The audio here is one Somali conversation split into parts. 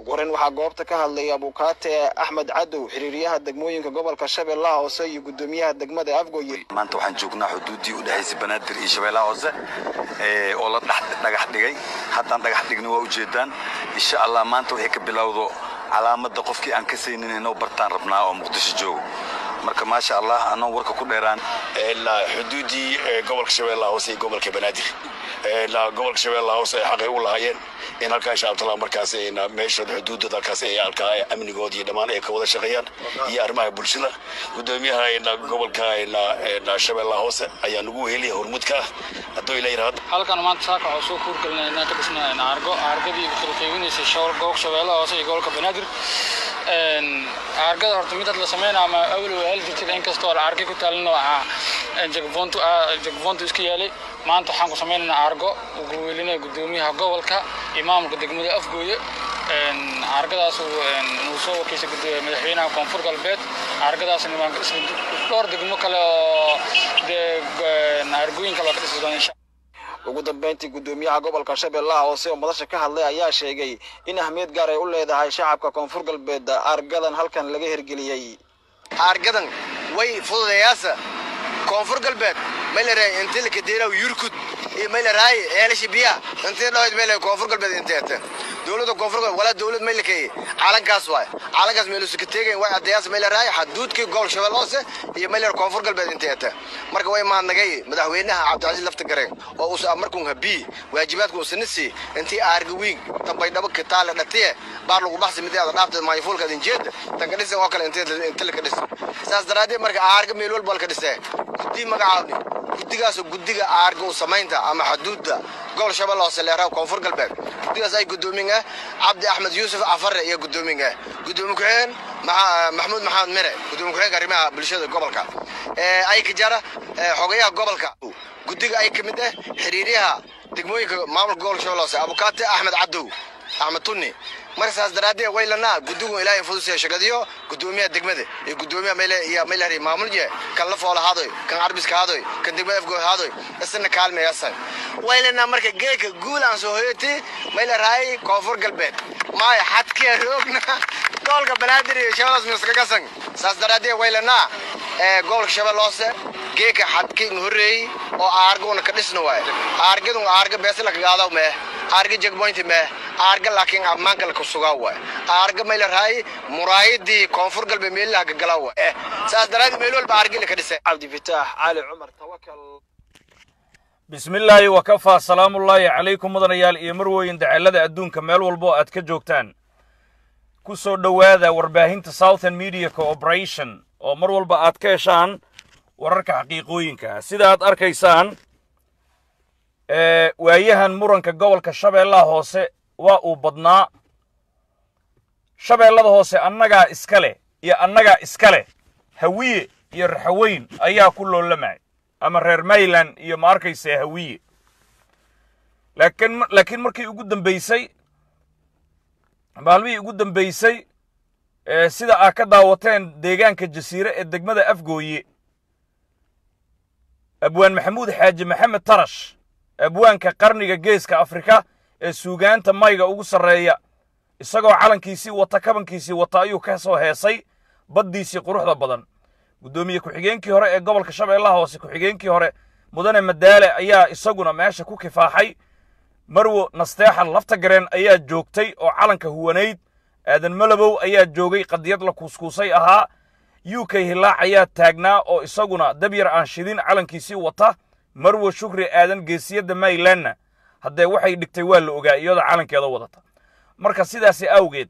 ugu waxaa goobta ka hadlay abukaate axmed cadow xiriiryaha degmooyinka gobolka shabeellaha hoose iyo guddoomiyaha degmada afgooye. Maanta waxaan joognaa xuduuddii u dhexaysay banaadir iyo shabeellaha hoose oo la dhagax dhigay. Haddaan dhagax dhigna waa ujeedaan insha allah maanta waxay ka bilowdo calaamadda qofkii aan ka saynin inoo bartaan rabnaa oo muqdisho joogo. Marka maasha allah anoo warka ku dheeraan. Xuduuddii gobolka shabeellaha hoose iyo gobolka banaadir gobolka shabeellaha hoose ay xaqay u lahaayeen in halkaa allah markaas meeshooda xuduudooda halkaas ay halkaa amnigooda iyo dhammaan ay ka wada shaqeeyaan iyo arrimaha bulshada. Guddoomiyaha gobolka shabeellaha hoose ayaa nagu heliya hormuudka ah hadduu ila yidhaahdo halkan maanta saaka waxaa soo kuurgelinay inaan ka dhisnay argo argadii kala qaybinaysay gobolka shabeellaha hoose iyo gobolka banaadir. Argada horta mid had la sameynaa ama awal waa jirtay inkastoo argay ku taalin waxaa jagfoontu jagfoontu iska yaalay maanta waxaan ku sameynaynaa argo ugu welinaya guddoomiyaha gobolka iyo maamulka degmada afgooye. Argadaas uu soo wakiisay madaxweynaha koonfur galbeed. Argadaasna waan ka dhisnay dhowr degmo kale oo dee argooyin kale waa ka dhisi doona ugu dambeyntii guddoomiyaha gobolka shabeellaha hoose oo madasha ka hadlay ayaa sheegay in ahmiyad gaar ay u leedahay shacabka koonfur galbeed argadan halkan laga hirgeliyey. Argadan way fududayaasa koonfur galbeed ميلراي انت اللي كديرا ويركض ميلراي إيش بيا انت لو ميل كونفور قلب انت دولة كونفور ولا دولة ملكية على كاس واي على كاس ميلو سكتيجي واي ادياس ميلراي حدود كي جول شباب اوسه هي ميلر كونفور قلب انت marka way mahadnagay madaxweynaha cabdicasiis laftigareeg oo uusa markuun habii waajibaadka usanisi intii aarga wiig tambay dhabo kitaale dhatiye baar lagu baxsi mid aad dhaafta maayfuulka injeed tanka dhisan oo kale inta la ka dhis saas daraaddeed marka aarga meel walba la ka dhisee guddii magacaabni guddigaasoo guddiga aarga u samaynta ama xaduudda gobol shabeelle hoose leeraha koonfur galbeed. Guddigaas ay guddoomin ah cabdi axmed yuusuf cafare iyo guddoomin ah guddoomi ku-xigeen maxamuud maxamed mire guddoomi ku-xigeenka arrimaha bulshada gobolka. Ay ka jara xogayaha gobolka. Guddiga ay ka mid ah xiriiryaha degmooyinka maamulka gobolka shabeelle hoose abukaate axmed cadow axmed tunni marka saas daraaddeed waylanaa guddigu ilaahay fudusaya shaqadiyo guddoomiyaha degmada iyo guddoomiyaha meyle iyo meylari maamulje kan la haadoy kan carbiska haadoy kan degmada afgooy haadoy isna kaalmeyasan waylanaa marka geeka guul aan soo hoyati meylaraay koonfur galbeed maaya xadkee roogna gobolka banaadir iyo shabeelos miskagasan saas daraaddeed waylanaa gobolka shabeelle hoose geeka xadkii horreeyey oo aarguna ka dhisna waay aargadun aarga beesla kagaadaw mee aarga jegpoint mee aarga laakiin ammaanka la kusugaa waay aarga may la rahay muraayadii koonfur galbeed meelaha gagalaa waay saas daraaddeed meel walba aargi la ka dhisay cabdifitaax cali cumar tawakal bismillaahi wakafaa salaamullaahi calaykum mudanayaal iyo marweyn dacalada adduunka meel walbo aad ka joogtaan. Ku soo dhowaada warbaahinta southern media cooperation oo mar walba aad ka heshaan wararka xaqiiqooyinka. Sida aad arkaysaan waayahan muranka gobolka shabeellaha hoose waa uu badnaa shabeellada hoose annagaa iska leh iyo annagaa iska leh hawiye iyo raxaweyn ayaa ku loolamay ama reer mayland iyo ma arkayse hawiye. Laakiin markii ugu dambaysay maalmihii ugu dambaysay sida aad ka daawateen deegaanka jasiire ee degmada afgooye abwaan maxamuud xaaji maxamed tarash abwaanka qarniga geeska afrika ee suugaanta mayga ugu sarreeya isagoo calankiisii wata kabankiisii wata ayuu ka soo heesay baddiisii quruxda badan. Guddoomiye ku-xigeenkii hore ee gobolka shabeellaha hoose ku-xigeenkii hore mudane madaale ayaa isaguna meesha ku kifaaxay. Marwo nasteexan laftagareen ayaa joogtay oo calanka huwanayd aadan malabow ayaa joogay qadiyad la kuuskuusay ahaa. U k hilaac ayaa taagnaa oo isaguna dabyar aan shidin calankiisii wata. Marwo shukri aadan geesiyadda maylandna haddee waxay dhigtay waa la ogaa iyadoo calankeeda wadata marka sidaasi awgeed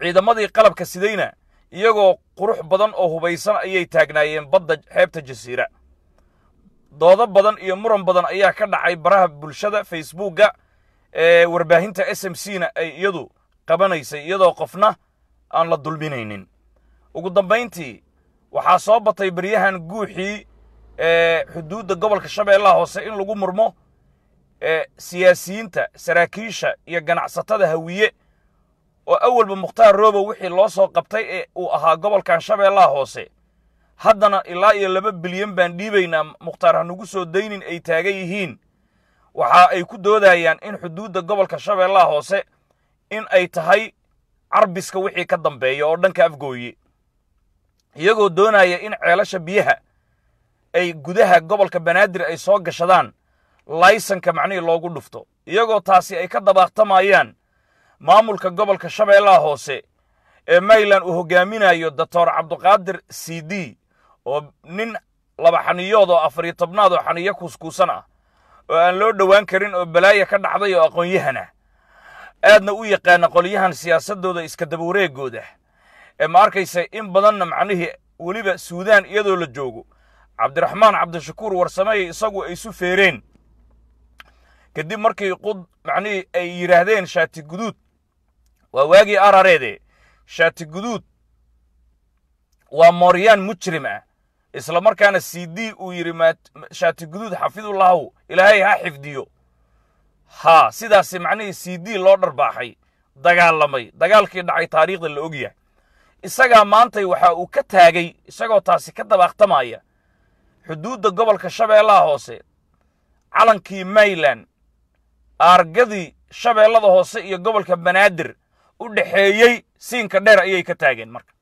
ciidamadii qalabka sidayna iyagoo qurux badan oo hubaysan ayay taagnaayeen badda xeebta jasiira. Doodo badan iyo muran badan ayaa ka dhacay baraha bulshada facebookga ee warbaahinta s m c na ay iyadu qabanaysay iyadoo qofna aan la dulminaynin. Ugu dambayntii waxaa soo batay beryahan guuxii ee xuduudda gobolka shabeellaha hoose in lagu murmo siyaasiyiinta saraakiisha iyo ganacsatada hawiye. Oo awalba mukhtaar roobow wixii loo soo qabtay ee uu ahaa gobolkan shabeellaha hoose. Haddana ilaa iyo laba bilyan baan dhiibaynaa mukhtaar hanugu soo daynin ay taagan yihiin. Waxa ay ku doodayaan in xuduudda gobolka shabeellaha hoose in ay tahay carbiska wixii ka dambeeya oo dhanka afgooye. Iyagoo doonaya in ceelasha biyaha ay gudaha gobolka banaadir ay soo gashadaan laysanka macnihii loogu dhufto iyagoo taasi ay ka dabaaqtamayaan maamulka gobolka shabeellaha hoose ee mayland uu hogaaminayo doctor cabduqaadir c d oo nin laba xaniyood oo afariyo tobnaad oo xaniyo kuuskuusan ah oo aan loo dhowaan karin oo balaaya ka dhacday oo aqoon-yahan ah aadna u yaqaana qolyahan siyaasaddooda iska daba wareegooda ee ma arkaysa in badanna macnihii weliba suudaan iyadoo la joogo cabdiraxmaan cabdishakuur warsameeye isagu ay isu feereen kadib markii qud macnihii ay yidhaahdeen shaati guduud waa waagii arareede shaati guduud waa mooryaan mujrim ah isla markaana c d uu yidhi shaati guduud xafidullahu ilaahay ha xifdiyo. Haa sidaasi macnihii c d loo dharbaaxay dagaalamay dagaalkii dhacay taariikhda la ogyahay. Isagaa maantay waxa uu ka taagay isagoo taasi ka dabaaqtamaya xuduudda gobolka shabeellaha hoose calankii mayland aargadii shabeellada hoose iyo gobolka banaadir u dhexeeyey siinka dheer ayay ka taageen marka.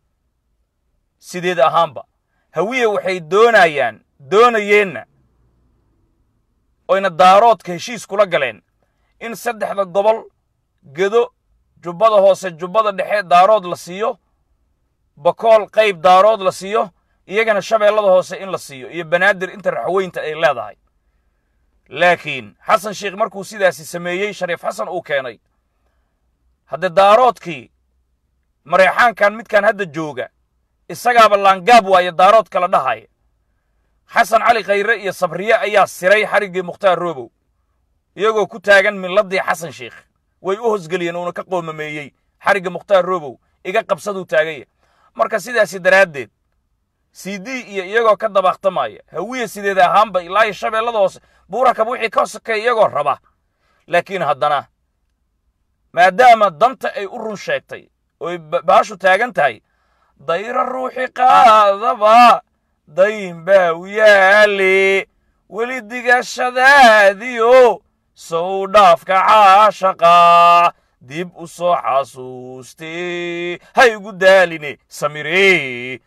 Sideed ahaanba hawiye waxay doonayaan doonayeenna oyna daaroodka heshiis kula galeen in saddexda gobol gedo jubbada hoose jubbada dhexe daarood la siiyo bakool qayb daarood la siiyo iyagana shabeellada hoose in la siiyo iyo banaadir inta raxweynta ay leedahay laakiin xasan sheikh markuu sidaasi sameeyey shariif xasan uu keenay haddee daaroodkii mareexaankan midkan hadda jooga isagaaba laangaab waaye daarood kala dhahaya xasan cali khayre iyo sabriye ayaa siray xariggii mukhtaar roobow iyagoo ku taagan miladii xasan sheikh. Way u hosgeliyeen uuna ka qoomameeyey xarigga mukhtaar roobow iga qabsaduu taagaya marka sidaasi daraaddeed c d iyo iyagoo ka dabaaqtamaya hawiye sideed ahaanba ilaa iyo shabeellada hoose buurakaba wixii ka sokeey iyagoo raba. Laakiin haddana maadaama danta ay u run sheegtay oy baashu taagan tahay dayra ruuxi qaadaba dayn baa u yaale weli digashadaadiyo sow dhaafka caashaqa dib u soo xasuustee ha igu daaline samiree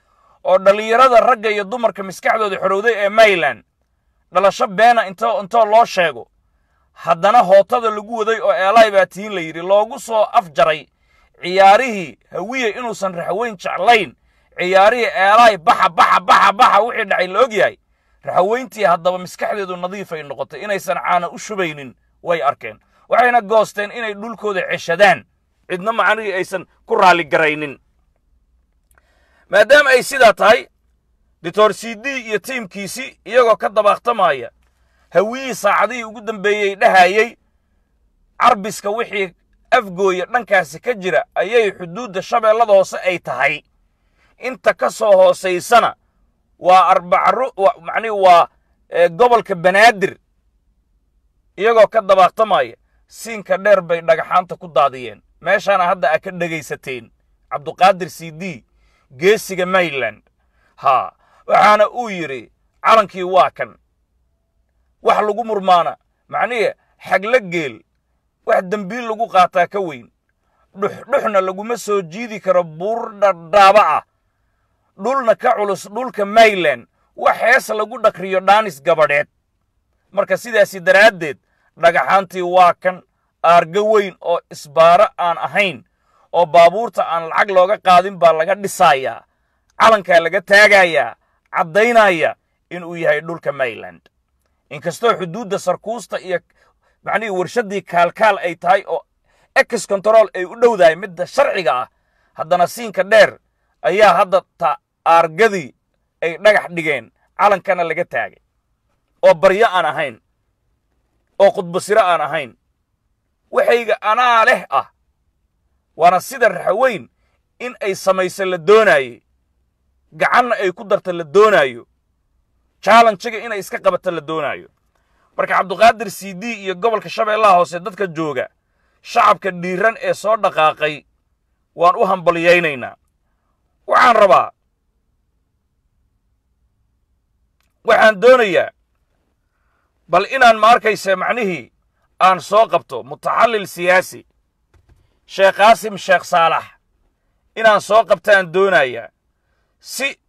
oo dhallinyarada ragga iyo dumarka maskaxdooda xorowday ee mayland dhalasho beena into intoo loo sheego. Haddana hootada lagu waday oo eelaay baa tihiin la yidhi loogu soo afjaray ciyaarihii hawiye inuusan raxweyn jeclayn. Ciyaarihii eelaay baxa baxa baxa baxa wixii dhacay la og yahay. Raxweyntii haddaba maskaxdeedu nadiifay noqotay inaysan caana u shubaynin way arkeen. Waxayna goosteen inay dhulkooda ceshadaan. Cidna macnihii aysan ku raalligaraynin maadaama ay sidaa tahay doctor c d iyo tiimkiisii iyagoo ka dabaaqtamaya. Hawiyihii saacadihii ugu dambeeyey dhahayey carbiska wixii afgooya dhankaasi ka jira ayay xuduudda shabeellada hoose ay tahay. Inta ka soo hoosaysana waa arbacro macnihi waa gobolka banaadir. Iyagoo ka dabaaqtamaya siinka dheer bay dhagaxaanta ku daadiyeen. Meeshaana hadda aa ka dhegaysateen cabduqaadir c d geesiga mayland haa waxaana uu yidhi calankii waa kan. Wax lagu murmaana. Macnihi xagla geel. Wax dembiil lagu qaataa ka weyn. Dhuxdhuxna laguma soo jiidi karo buur dhadhaaba ah. Dhulna ka culus dhulka mayland wax hees lagu dhakriyo dhaanis gabadheed marka sidaasi daraaddeed dhagaxaantii waa kan. Aarga weyn oo isbaaro aan ahayn oo baabuurta aan lacag looga qaadin baa laga dhisayaa. Calankaa laga taagayaa caddaynaya inuu yahay dhulka mayland inkastoo xuduudda sarkuusta iyo macnihii warshaddii kaalkaal ay tahay oo ex control ay u dhowdahay midda sharciga ah haddana siinka dheer ayaa hadda ta aargadii ay dhagax dhigeen calankana laga taagay. Oo baryo aan ahayn oo khudbasiro aan ahayn waxayga anaa leh ah. Waana sida raxweyn in ay samayso la doonaaye gacanna ay ku darta la doonaayo. Jallenjiga inay iska qabato la doonaayo. Marka cabduqaadir c d iyo gobolka shabeellaha hoose dadka jooga shacabka dhiiran ee soo dhaqaaqay waan u hambalyaynaynaa. Waxaan rabaa waxaan doonayaa bal inaan ma arkaysa macnihii aan soo qabto mutaxallil siyaasi. Sheekh qaasim sheekh saalax inaan soo qabtaan doonayaa si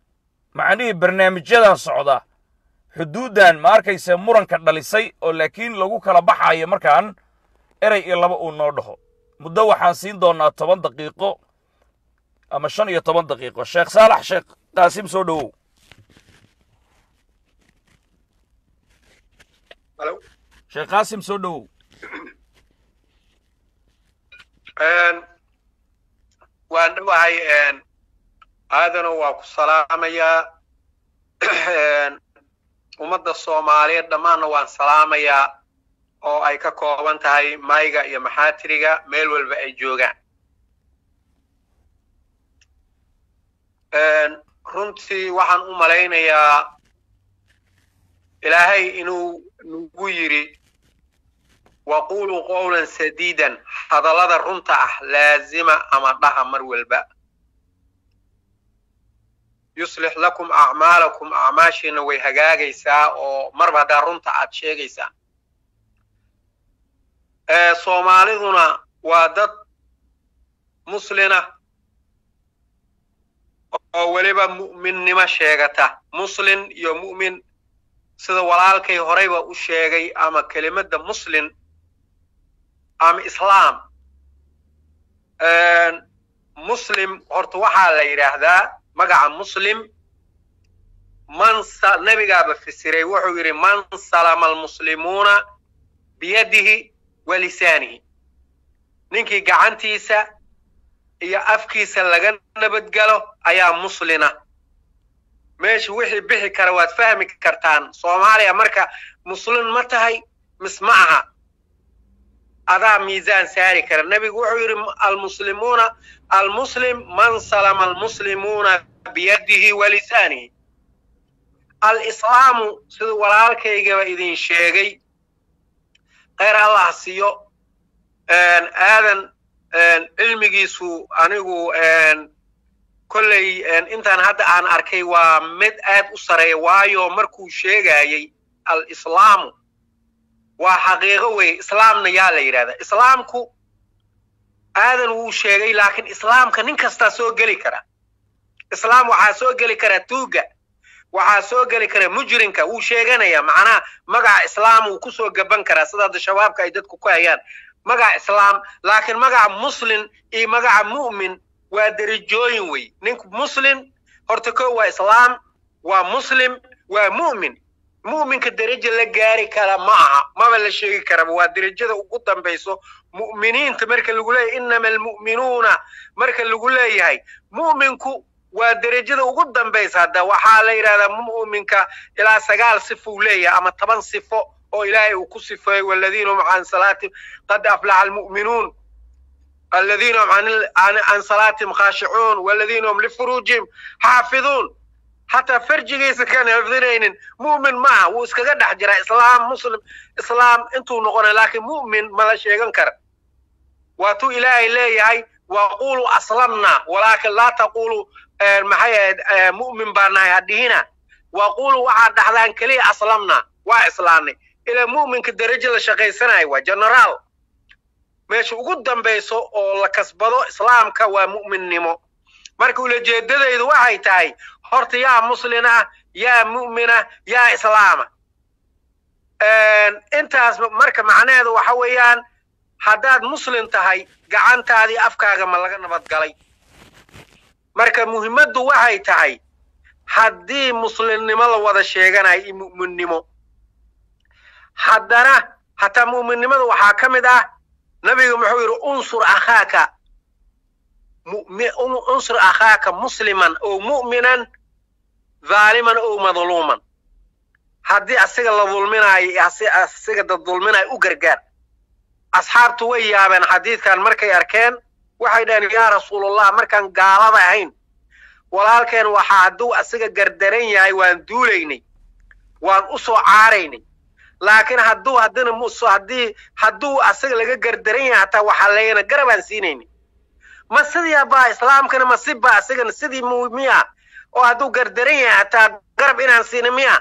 macnihii barnaamijyadan socda xuduuddan ma arkayse muranka dhalisay oo laakiin lagu kala baxayo markaan erey iyo laba uu noo dhaho. Muddo waxaan siin doonnaa toban daqiiqo ama shan iyo toban daqiiqo. Sheekh saalax sheekh qaasim soo dhowow. Sheekh qaasim soo dhowow. Waan dhawahay aadano waa ku salaamayaa ummadda soomaaliyeed dhammaanna waan salaamayaa oo ay ka kooban tahay mayga iyo maxaatiriga meel walba ay joogaan. Runtii waxaan u malaynayaa ilaahay inuu nagu yidhi waquluu qowlan sadiidan hadallada runta ah laazima ama dhaha mar walba yuslix lakum acmaalakum acmaashiina way hagaagaysaa oo marba haddaa runta aad sheegaysaa. Soomaaliduna waa dad muslina oo weliba mu'minnimo sheegata. Muslin iyo mu'min sida walaalkay horeyba u sheegay ama kelimadda muslin ama islaam. Muslim horta waxaa la yidhaahdaa magaca muslim man nebigaaba fisiray wuxuu yidhi man salama almuslimuuna biyadihi wa lisaanihi. Ninkii gacantiisa iyo afkiisa laga nabadgalo ayaa muslina meesha wixii bixi kara waad fahmi kartaan soomaaliya marka muslin ma tahay mis ma aha. Adaa miisaan saari kara. Nebigu wuxuu yidhi almuslimuuna almuslim man salama almuslimuuna biyadihi wa lisaanihi alislaamu sida walaalkaygaba idin sheegay kheyr allah siiyo aadan cilmigiisu anigu kolley intaan hadda aan arkay waa mid aad u sareeya waayo markuu sheegayey alislaamu waa xaqiiqo weeye islaamna yaa la yidhahdaa islaamku aadan wuu sheegay laakiin islaamka nin kastaa soo geli kara islaam waxaa soo geli kara tuuga waxaa soo geli kara mujrimka wuu sheeganaya macnaha magaca islaam wuu ku soo gaban karaa sida hadda shabaabka ay dadku ku hayaan. Magaca islaam laakiin magaca muslin iyo magaca mu'min waa derajooyin wey. Ninku muslin horta ko waa islaam waa muslim waa mu'min. Mu'minka derajo la gaari kara ma aha maba la sheegi karaba waa derajada ugu dambayso. Mu'miniinta marka lagu leeyahay inama almu'minuuna marka lagu leeyahay mu'minku waa derajada ugu dambaysa hadda. Waxaa la yidhahdaa mu'minka ilaa sagaal sifo uu leeyahay ama toban sifo oo ilaahay uu ku sifeeyey waladiina hum can salaatihim qad aflaxa almu'minuun aladiina hum can salaatihim khaashicuun waladiina hum lifuruujihim xaafiduun. Hataa farjigiisa kaan xifdinaynin mu'min maaha wuu iskaga dhex jiraa islaam muslim islaam intuu noqonay laakiin mu'min ma la sheegan kara. Waatuu ilaahay leeyahay waqulu aslamna walaakin laa taqulu maxay ahayd mu'min baa nahay hadhihina waxaad dhahdaan keliya aslamna. Waa islaamnay ilaa mu'minka derajo la shaqaysanayo waa generaal meesha ugu dambayso oo la kasbado islaamka waa mu'minnimo. Marka ulajeedadaydu waxay tahay horta yaa muslina yaa mu'mina yaa islaama. Intaas marka macnaheedu waxa weeyaan haddaad muslim tahay gacantaadii afkaaga ma laga nabadgalay marka muhimmaddu waxay tahay haddii muslimnimo la wada sheeganayo iyo mu'minnimo haddana hataa mu'minnimada waxaa ka mid ah nabiga muxuu yidhi unsur akhaaka unsur akhaaka musliman ow mu'minan dhaaliman ow madluuman. Haddii asiga la dulminaayo asiga dad dulminayo u gargaar. Asxaabtu way yaabeen xadiidkan markay arkeen waxay dhaheen yaa rasuulallah markaan gaalada ahayn walaalkeen waxaa hadduu asiga gardaran yahay waan duulaynay waan u soo caaraynay. Laakiin hadduu haddina haddii hadduu asaga laga gardaran yahay hataa waxaa leeyana garabaan siinayni ma sidii baa islaamkana ma sibba asagana sidii miya oo hadduu gardaran yahay hataa garab inaan siina miya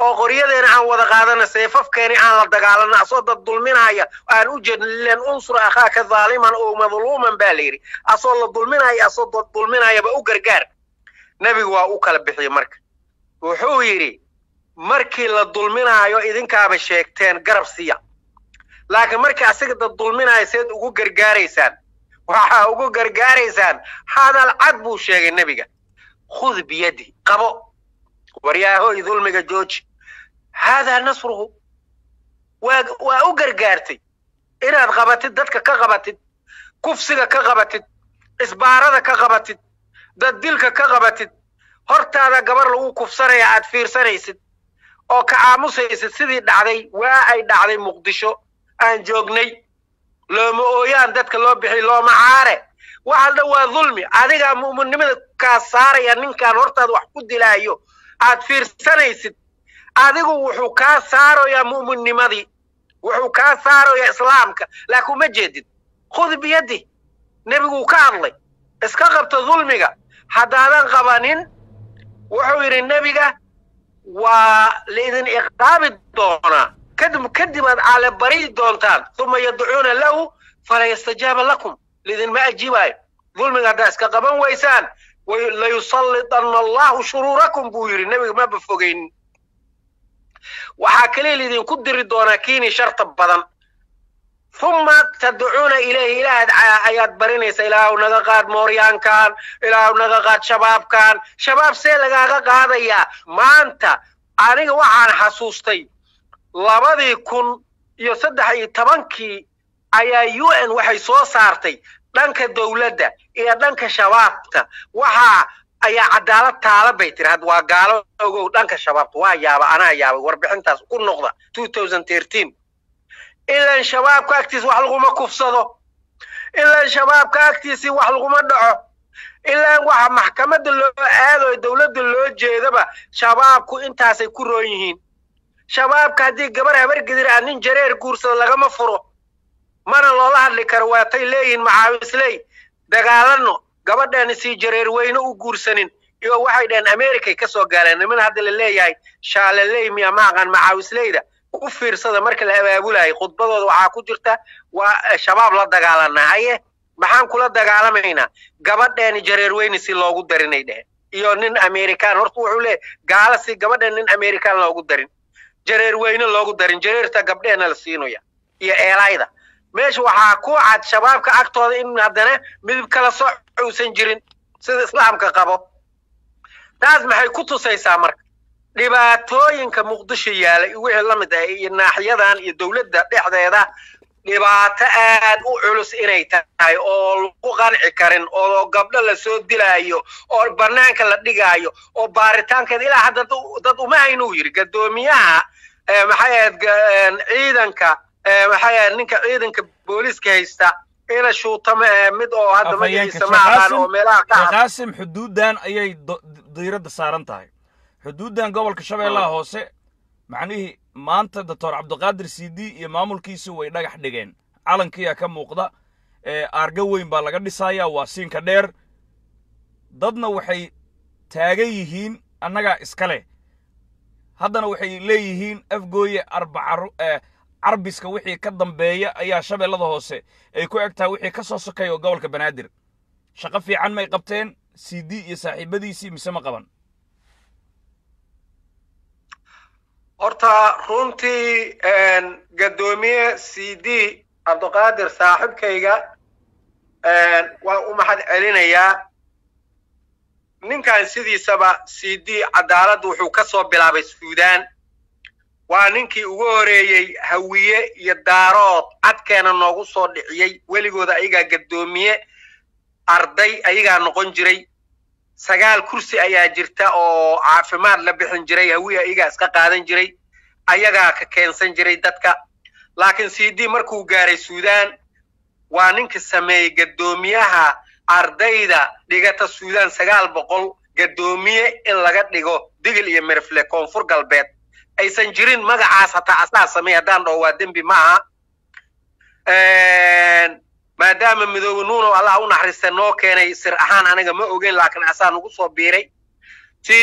oo qoryadeena aan wada qaadana seefafkeeni aan la dagaalano asoo dad dulminaya aan u jeedno lilan unsur akhaaka dhaaliman oo madluuman baa la yidhi. Asoo la dulminaya asoo dad dulminayaba u gargaar. Nebigu waa u kala bixiyey marka. Wuxuu yidhi markii la dulminaayo idinkaaba sheegteen garab siya laakiin markii asiga dad dulminaayo seed ugu gargaaraysaan. Waxaa ugu gargaaraysaan. Hadal cad buu sheegay nebiga. Khud biyadi qabo waryaahoy dulmiga jooji. Haadaa nasruhu. Waa u gargaartay inaad qabatid dadka ka qabatid kufsiga ka qabatid isbaarada ka qabatid dad dilka ka qabatid. Hortaada gabar lagu kufsanaya aad fiirsanaysid oo ka aamusaysid sidii dhacday waa ay dhacday muqdisho aan joognay. Looma ooyaan dadka loo bixi looma caare. Waxa dhan waa dulmi. Adigaa mu'minnimada kaa saaraya ninkaan hortaada wax ku dilaayo aad fiirsanaysid. Adigu wuxuu kaa saarayaa mu'minnimadii wuxuu kaa saarayaa islaamka. Laakiin uma jeedid khud biyadi nebiguu ka hadlay iska qabta dulmiga. Haddaadan qabanin wuxuu yidhi nebiga waa laidin iqaabi doonaa. Kadib kadib aad caalabari doontaan. Uma yadcuuna lahu fala yastajaaba lakum. Laidinma ajiibaayo. Dulmiga haddaa iska qaban waysaan layusallitanna allahu shuruurakum buu yidhi nebiga maba fogaynin waxaa kaliya laidinku diri doonaa kiini sharta badan uma tadcuuna ilayhi ilaahaad ayaad barinaysa ilaahu naga qaad mooryaankan ilaahu naga qaad shabaabkan shabaab see lagaaga qaadayaa maanta aniga waxaan xasuustay labadii kun iyo saddex iyo tobankii ayaa u n waxay soo saartay dhanka dowladda iyo dhanka shabaabta. Waxaa ayaa cadaalad taala bay tiri. Had waa gaalo ogow dhanka shabaabta waa yaaba anaa yaabay warbixintaas ku noqda ilan shabaabka agtiisa wax laguma kufsado. Ilan shabaabka agtiisii wax laguma dhaco. Ilaan waxa maxkamadda loo aadayo dowladda loo jeedaba shabaabku intaasay ku roon yihiin. Shabaabka haddii gabar habargedir ah nin jareer guursada lagama furo mana loola hadli karo waatay leeyihiin macaawisley dagaalano gabadheeni sii jareer weyne u guursanin. Iyo waxay dhaheen americay ka soo gaaleen niman hadda la leeyahay shaalaley miya maaqan macaawisleyda u fiirsada marka la abaabulahay khudbadooda waxaa ku jirta waa shabaab la dagaalanaa haye maxaan kula dagaalamaynaa? Gabadheeni jareer weyne si loogu darinay dheheen iyo nin american horta wuxuu leeyahy gaala si gabadheen nin american loogu darin. Jareer weyne loogu darin. Jareerta gabdheena la siinaya iyo eelayda meesha waxaa ku cad shabaabka agtooda in haddana midib kala soc uusan jirin sida islaamka qabo. Taas maxay ku tusaysaa marka? Dhibaatooyinka muqdisho yaalla wixii la mid ah iyo naaxiyadan iyo dowladda dhexdeeda dhibaato aad u culus inay tahay oo lagu qanci karin oo gabdho la soo dilaayo oo banaanka la dhigaayo oo baaritaankeeda ilaa hadda dad uma haynuu yidhi gadoomiyaha maxay ahayd ciidanka maxay ahayd ninka ciidanka booliiska haysta ina shuutama mid oo hadda magaciisa ma aqaan oo meelaha ka qaasim xuduudan ayay diiradda saaran tahay. Xuduuddan gobolka shabeellaha hoose macnihii maanta doctor cabdiqaadir cd iyo maamulkiisu way dhagax dhigeen. Calankiyaa ka muuqda aarga weyn baa laga dhisayaa waa siinka dheer. Dadna waxay taagan yihiin annagaa iska leh. Haddana waxay leeyihiin afgooye arbaca carbiska wixii ka dambeeya ayaa shabeellada hoose ay ku eg tahay wixii ka soo sokay oo gobolka banaadir. Shaqo fiican may qabteen cd iyo saaxiibadiisii mise ma qaban? Horta runtii gadoomiye c d cabdiqaadir saaxiibkayga waan u mahad celinayaa. Ninkan sidiisaba c d cadaaladda wuxuu ka soo bilaabay suudaan waa ninkii ugu horeeyey hawiye iyo daarood. Cadkeena noogu soo dhiciyey. Weligooda ayagaa gadoomiye. Arday ayagaa noqon jiray. Sagaal kursi ayaa jirta oo caafimaad la bixin jiray. Hawiye ayagaa iska qaadan jiray. Ayagaa ka keensan jiray dadka. Laakiin c markuu gaaray suudaan waa ninka sameeyey gadoomiyaha ardayda dhigata suudaan sagaal boqol gadoomiye in laga dhigo digil iyo mirfle koonfur galbeed aysan jirin magacaas hataa asaa sameey haddaan dhaho waa dembi ma aha maadaama midoobe nuuno allah u naxariista noo keenay sir ahaan aniga ma ogeyn laakiin asaa nagu soo biiray.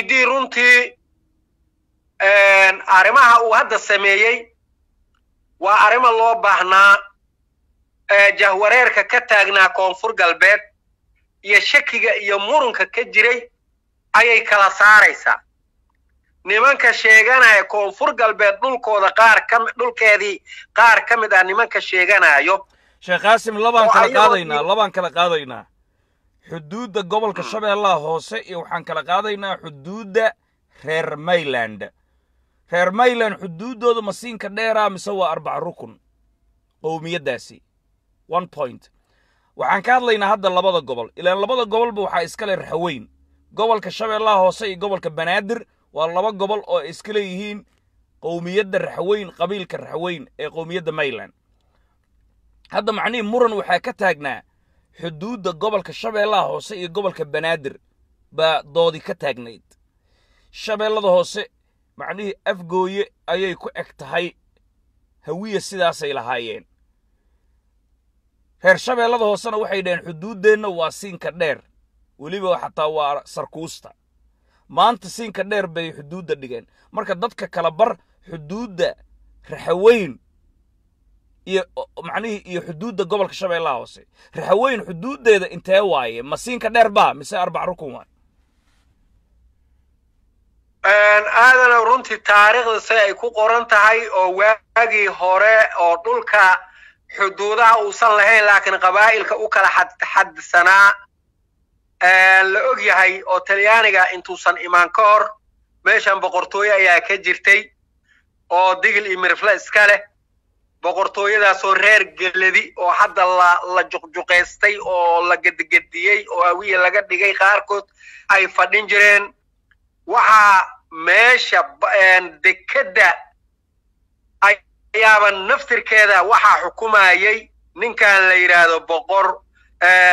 D runtii arrimaha uu hadda sameeyey waa arrimo loo baahnaa jahwareerka ka taagnaa koonfur galbeed iyo shakiga iyo murunka ka jiray ayay kala saaraysaa nimanka sheeganaya koonfur galbeed dhulkooda qaar ka dhulkeedii qaar ka mid ah nimanka sheeganayo. Sheekh qaasim labaan kala qaadaynaa labaan kala qaadaynaa. Xuduudda gobolka shabeellaha hoose iyo waxaan kala qaadaynaa xuduudda reer mayland. Reer mayland xuduuddooda masiinka dheeraa mise waa arbaca rukun qowmiyaddaasi. One point. Waxaan ka hadlaynaa hadda labada gobol. Ilaan labada gobolba waxaa iska leh raxaweyn gobolka shabeellaha hoose iyo gobolka banaadir waa laba gobol oo iska leeyihiin qowmiyadda raxaweyn qabiilka raxaweyn ee qowmiyadda mayland hadda macnihii muran waxaa ka taagnaa xuduudda gobolka shabeellaha hoose iyo gobolka banaadir baa doodi ka taagnayd. Shabeellada hoose macnihii afgooye ayay ku eg tahay hawiya sidaasay lahaayeen. Reer shabeellada hoosena waxay dhaheen xuduuddeenna waa siinka dheer weliba xataa waa sarkuusta maanta siinka dheer bay xuduudda dhigeen. Marka dadka kala bar xuduudda raxaweyn iyo macnihii iyo xuduudda gobolka shabeellaha hoose raxaweyn xuduuddeeda intee waaye? Ma siinka dheer baa? Mise arbac rukun waaye aadana runtii taariikhda si ay ku qoran tahay oo waagii hore oo dhulka xuduudaha uusan lahayn laakiin qabaa'ilka u kala xad xadsanaa la og yahay oo talyaaniga intuusan imaan ka hor meeshan boqortooye ayaa ka jirtay oo digil iyo mirifle iska leh. Boqortooyadaasoo reer geladi oo hadda la juqjuqaystay oo la gedigediyey oo awiya laga dhigay qaarkood ay fadhin jireen. Waxaa meesha dekedda ayaaba naftirkeeda waxaa xukumayay. Ninkan la yidhaahdo boqor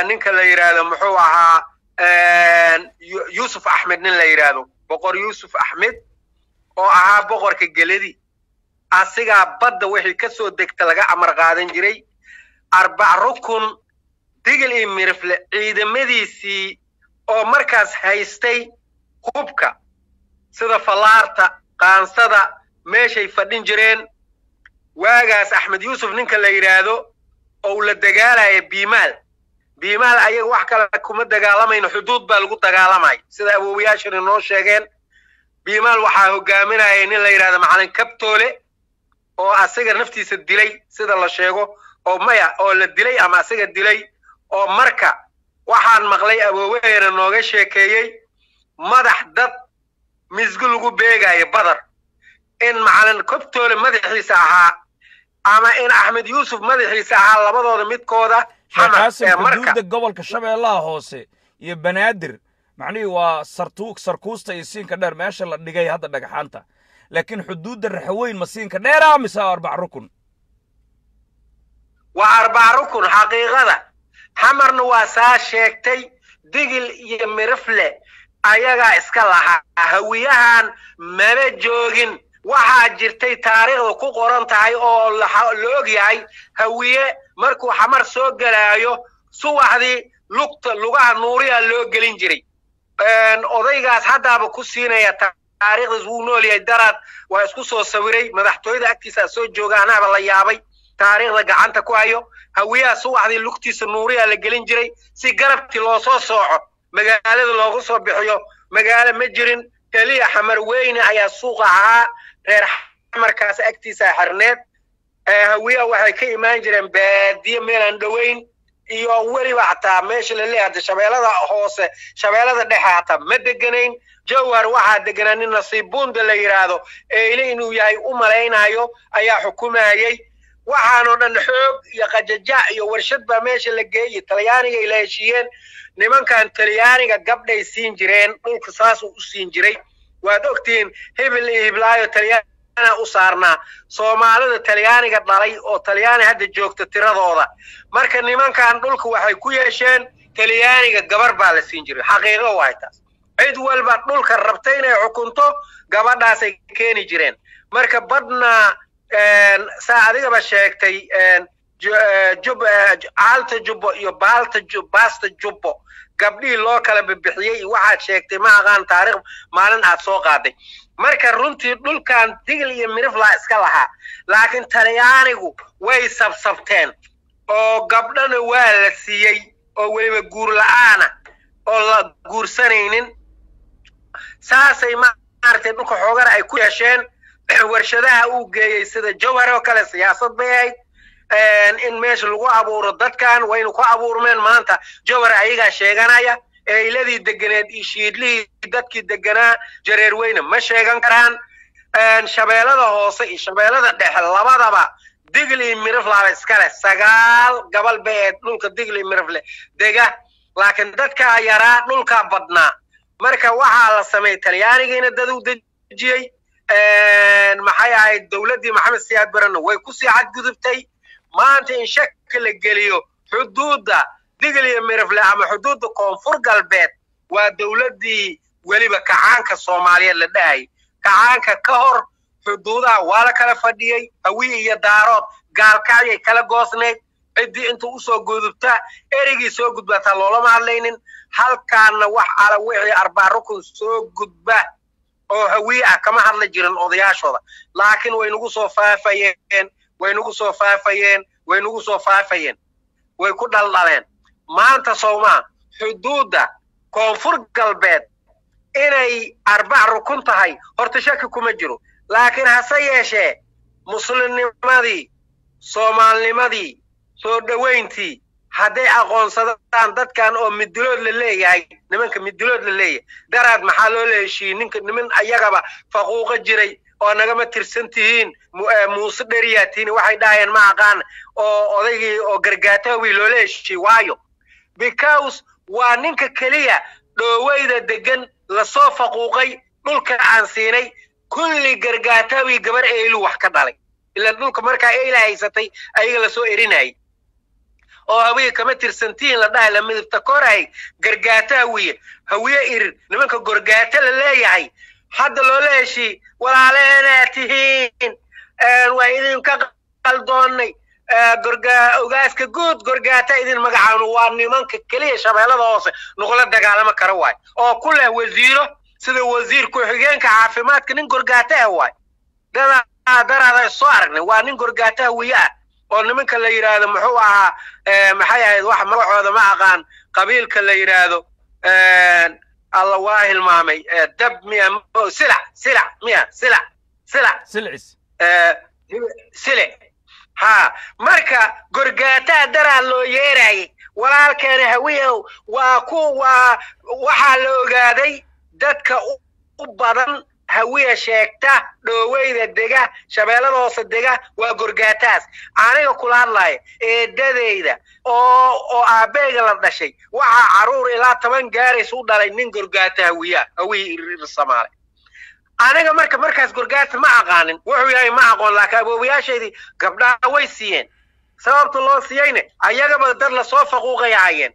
ninka la yidhaahdo muxuu ahaa Yu- yuusuf axmed nin la yidhaahdo boqor yuusuf axmed oo ahaa boqorka geladi asigaa badda wixii ka soo degta laga amar qaadan jiray. Arbac rukun digil iyo mirifle ciidamadiisii oo markaas haystay hubka. Sida fallaarta qaansada meeshay fadhin jireen. Waagaas axmed yuusuf ninka la yidhaahdo ou la dagaalaya biimaal biimaal ayaga wax kale kuma dagaalamayno. Xuduud baa lagu dagaalamaya sida awoowayaashan inoo sheegeen biimaal waxaa hogaaminaya nin la yidhahdo macalin kabtoole oo asaga naftiisa dilay sida la sheego oo maya oo la dilay ama asaga dilay oo marka waxaan maqlay awoowaheena nooga sheekeeyey madax dad misgu lagu beegayo badar. In macalin kobtoole madaxiisa ahaa ama in axmed yuusuf madaxiisa ahaa labadooda midkooda sheekh qaasim xuduudda gobolka shabeellaha hoose iyo banaadir macnihii waa sarkuusta iyo siinka dheer meesha la dhigay hadda dhagaxaanta laakiin xuduudda raxaweyn ma siinka dheeraa mise arbac rukun? Waa arbac rukun xaqiiqada. Xamarna waa saa sheegtay digil iyo mirifle ayagaa iska lahaa. Hawiyahan maba joogin waxaa jirtay taariikhda ku qoran tahay oo la og yahay hawiye markuu xamar soo gelaayo subaxdii lugta lugaha nuuriya loo gelin jiray. Odaygaas haddaaba ku siinaya taariikhdaas wuu nool yahay. Daraad waa isku soo sawiray madaxtooyada agtiisa soo jooga anaaba la yaabay taariikhda gacanta ku hayo. Hawiyaha subaxdii lugtiisa nuuriya la gelin jiray. Si garabtii loo soo sooco magaalada loogu soo bixiyo magaalo ma jirin keliya xamar weyne ayaa suuqa ahaa reer xamarkaas agtiisa xarneed. Hawiyaha waxay ka imaan jireen baadiye meelaan dhoweyn iyo weliba xataa meesha la leeyahay hadda shabeellada hoose shabeellada dhexe hataa ma deganayn. Jawhar waxaa deganaa nin nasiibunda la yidhaahdo eyle inuu yahay u malaynayo ayaa xukumayey waxaanoo dhan xoog iyo qajajac iyo warshad baa meesha la geeyey talyaaniga ay la heshiiyeen nimankan talyaaniga gabdhay siin jireen dhulka saasuu u siin jiray. Waad ogtihiin hibil iyo hiblaayo talyaana u saarnaa. Soomaalida talyaaniga dhalay oo talyaani hadda joogta tiradooda. Marka nimankan dhulka waxay ku yeesheen talyaaniga gabar baa la siin jiray. Xaqiiqo waay taas cid walba dhulka rabta inay xukunto gabadhaasay keeni jireen. Marka badna saa adigaba sheegtay jub caalta jubbo iyo baasta jubbo. Gabdhihii loo kala bibixiyey waxaad sheegtay ma aqaan taariikh maalin aad soo qaaday. Marka runtii dhulkan digil iyo miriflaa iska lahaa. Laakiin talyaanigu way sabsabteen. Oo gabdhana waa la siiyey oo weliba guur la'aana oo la guursanaynin. Saasay maaragtay dhulka xoogana ay ku yeesheen warshadaha uu geeyey sida jawhar oo kale siyaasad bay ahayd. In meesha lagu abuuro dadkan waynu ku abuurmeen maanta. Jawhar ayagaa sheeganaya eyladii deganeed iyo shiidlihii dadkii deganaa jareer weyne ma sheegan karaan. Shabeellada hoose iyo shabeellada dhexe labadaba digl iyo miriflaba iskale sagaal gabal bay eed dhulka digl iyo dega laakiin dadkaa yaraa dhulkaa badnaa. Marka waxaa la sameeyey talyaanigiina dad u dejiyey maxay ahayd dowladdii maxamed siyaad barana way ku sii cadgudubtay? Maanta in shaki la geliyo xuduudda digl iyo mirifle ama xuduudda koonfur galbeed waa dowladdii weliba kacaanka soomaaliyeed la dhahayay kacaanka ka hor xuduudaha waa la kala fadhiyey hawiye iyo daarood gaalkacyay kala goosnayd. Ciddii intuu u soo gudubta erigii soo gudbataa loolama hadlaynin. Halkaana wax ala wixii arbaa rukun soo gudba oo hawiye ah kama hadla jirin odayaashooda. Laakiin way nagu soo faafayeen way nagu soo faafayeen way nagu soo faafayeen. Way ku dhaldhaleen maanta sowmaa xuduudda koonfur galbeed inay arbac rukun tahay horta shaki kuma jiro. Laakiin hase yeeshee muslimnimadii soomaalnimadii soo dhowayntii hadday aqoonsadaan dadkan oo midilood la leeyahay nimanka midilood la leeyahay daraad maxaa loo leeshiiyey ninka niman ayagaba faquuqa jiray oo nagama tirsan tihiin muuse dheriyaa tihiin waxay dhahayeen ma aqaan oo odaygii oo gargaatoobii loola heshiiyey waayo. Because waa ninka keliya dhooweyda degan la soo faquuqay dhulka aan siinay kulli gargaatoobii gabar eylu wax ka dhalay. Ilaan dhulka markaa eyla haysatay ayaga la soo erinayay oo hawiye kama tirsantihiin la dhahay la midibta koray gargaata hawiye hawiye irir nimanka gorgaata la leeyahay. Hadda loola heshii walaaleenaa tihiin. Waa idinka qaldoonnay. Ogaaska guud gorgaata idin magacaanu waa nimanka keliya shabeellada hoose. Nugula dagaalamo kara waay. Oo ku leh wasiiro sida wasiir ku-xigeenka caafimaadka nin gorgaata ah waay. Daraada soo aragnay. Waa nin gorgaata hawiye ah oo nimanka la yidhaahdo muxuu ahaa maxay ahayd wax magacooda ma aqaan qabiilka la yidhaahdo alla waa hilmaamay dab miya silac silac miya silac silac silcis sile. Ha marka gorgaataa daraa loo yeerayay walaalkeena hawiyow waa ku waa waxaa la ogaaday dadka u badan hawiya sheegta dhooweyda dega shabeellada dega waa gorgaataas aniga kula hadlaya eedadeyda oo oo aabbeega la dhashay waxaa carruur ilaa toban gaarays u dhalay nin gorgaata hawiya hawiya samaale aniga marka markaas gorgaata ma aqaanin wuxuu yahay ma aqoon laakiin aboobayaashaydii gabdhaha way siiyeen. Sababta loo siiyeyne ayagaba dad la soo faquuqay ahayeen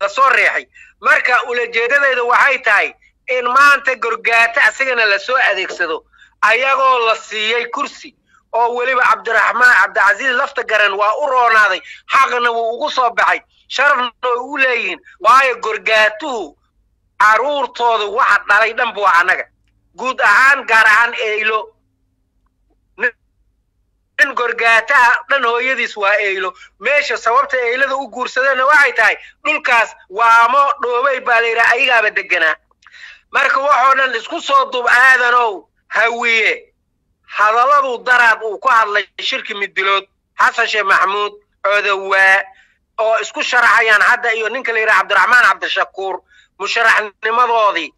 la soo reexay. Marka ulajeedadeyda waxay tahay in maanta gorgaata asigana la soo adeegsado ayagoo la siiyey kursi oo weliba cabdiraxmaan cabdicasiis lafta garan waa u roonaaday xaqna wuu ugu soo baxay sharafna way ugu leeyihiin waayo gorgaatuhu carruurtooda waxa dhalay dhanba waa annaga. Guud ahaan gaar ahaan eylo nin gorgaataha dhan hooyadiis waa eylo meesha sababta eylada u guursadeenna waxay tahay dhulkaas waamo dhoobey baa la yidhaha ayagaaba deganaa marka waxoo dhan isku soo dub aadanow hawiye. Hadalladu daraad uu ku hadlay shirki midilood xasan sheekh maxamuud codowaa oo isku sharaxayaan hadda iyo ninka la yidhaha cabdiraxmaan cabdishakuur musharaxnimadoodii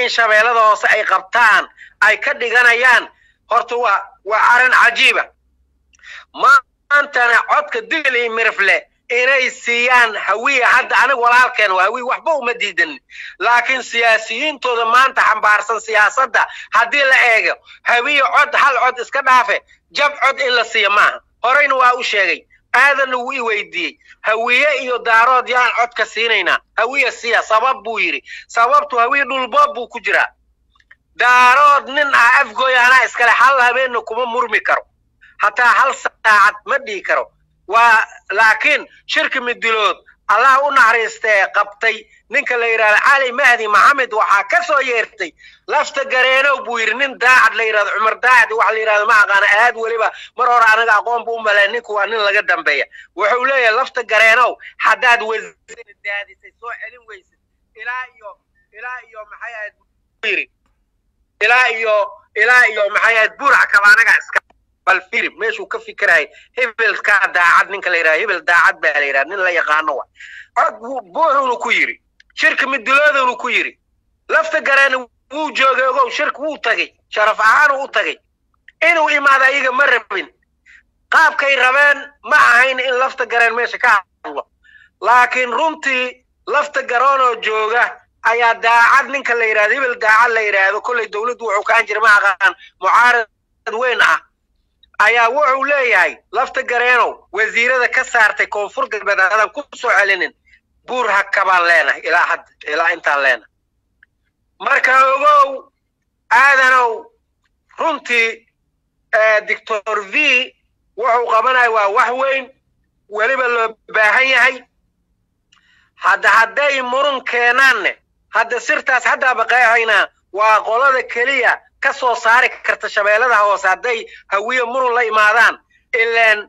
in shabeellada hoose ay qabtaan ay ka dhiganayaan. Horta waa waa arrin cajiiba maantana codka digil iyo mirifle inay siiyaan hawiye hadda aniga walaalkeen waa hawiye waxba uma diidanin laakiin siyaasiyiintooda maanta xambaarsan siyaasadda haddii la eego hawiye cod hal cod iska dhaafe jab cod in la siiyo maaha. Horeyna waa u sheegay aadanna wuu i weydiiyey hawiye iyo daarood yaan codka siinaynaa. Hawiye siya sabab buu yidhi. Sababtu hawiye dhulboob buu ku jiraa. Daarood nin ah afgooy anaa iskale hal habeenna kuma murmi karo. Hataa hal saacad ma dhihi karo waa laakiin shirki midilood allah u naxariistee qabtay. Ninka la yidhahdo cali mahdi maxamed waxaa ka soo yeertay lafta gareenow buu yidhi nin daacad la yidhahdo cumar daacad waxa la yidhahdo ma aqaana aad weliba mar hore anaga aqoon buu u ninku waa nin laga dambeeya. Wuxuu leeyahay lafta gareenow haddaad wasiir daadisay soo celin weysid ilaa iyo ilaa iyo maxay ahayd? Yidhi ilaa iyo ilaa iyo maxay ahayd? Burac kaba anaga iska bal firib meeshuu ka fikirayay hebelkaa daacad ninka la yidhahdo hebel daacad baa la yidhahda nin la yaqaano wa cod buuxuunu ku yidhi shirka midiloodunu ku yidhi lafta gareena wuu joogay ogow shirka wuu tagay sharaf ahaanuu u tagay. Inuu imaado ayaga ma rabin. Qaabkay rabeen ma ahayn in lafta gareen meesha ka hadlo. Laakiin runtii lafta garoonoo jooga ayaa daacad ninka la yidhahdo hebel daacad la yidhaahdo kolley dowladdu wuxuu kaan jira ma aqaan mucaarad weyn ah ayaa wuxuu leeyahay lafta gareenow wasiirada ka saartay koonfur galbeed aadan ku soo celinin buur hakabaan leenahay ilaa hadda ilaa intaan leenahay. Marka ogow aadanow runtii doctor v wuxuu qabanaya waa wax weyn weliba loo baahan yahay. Hadda hadday murun keenaanne hadda sirtaas haddaaba qeexaynaa waa qolada keliya ka soo saari karta shabeellada hoose hadday hawiye murun la imaadaan ilaan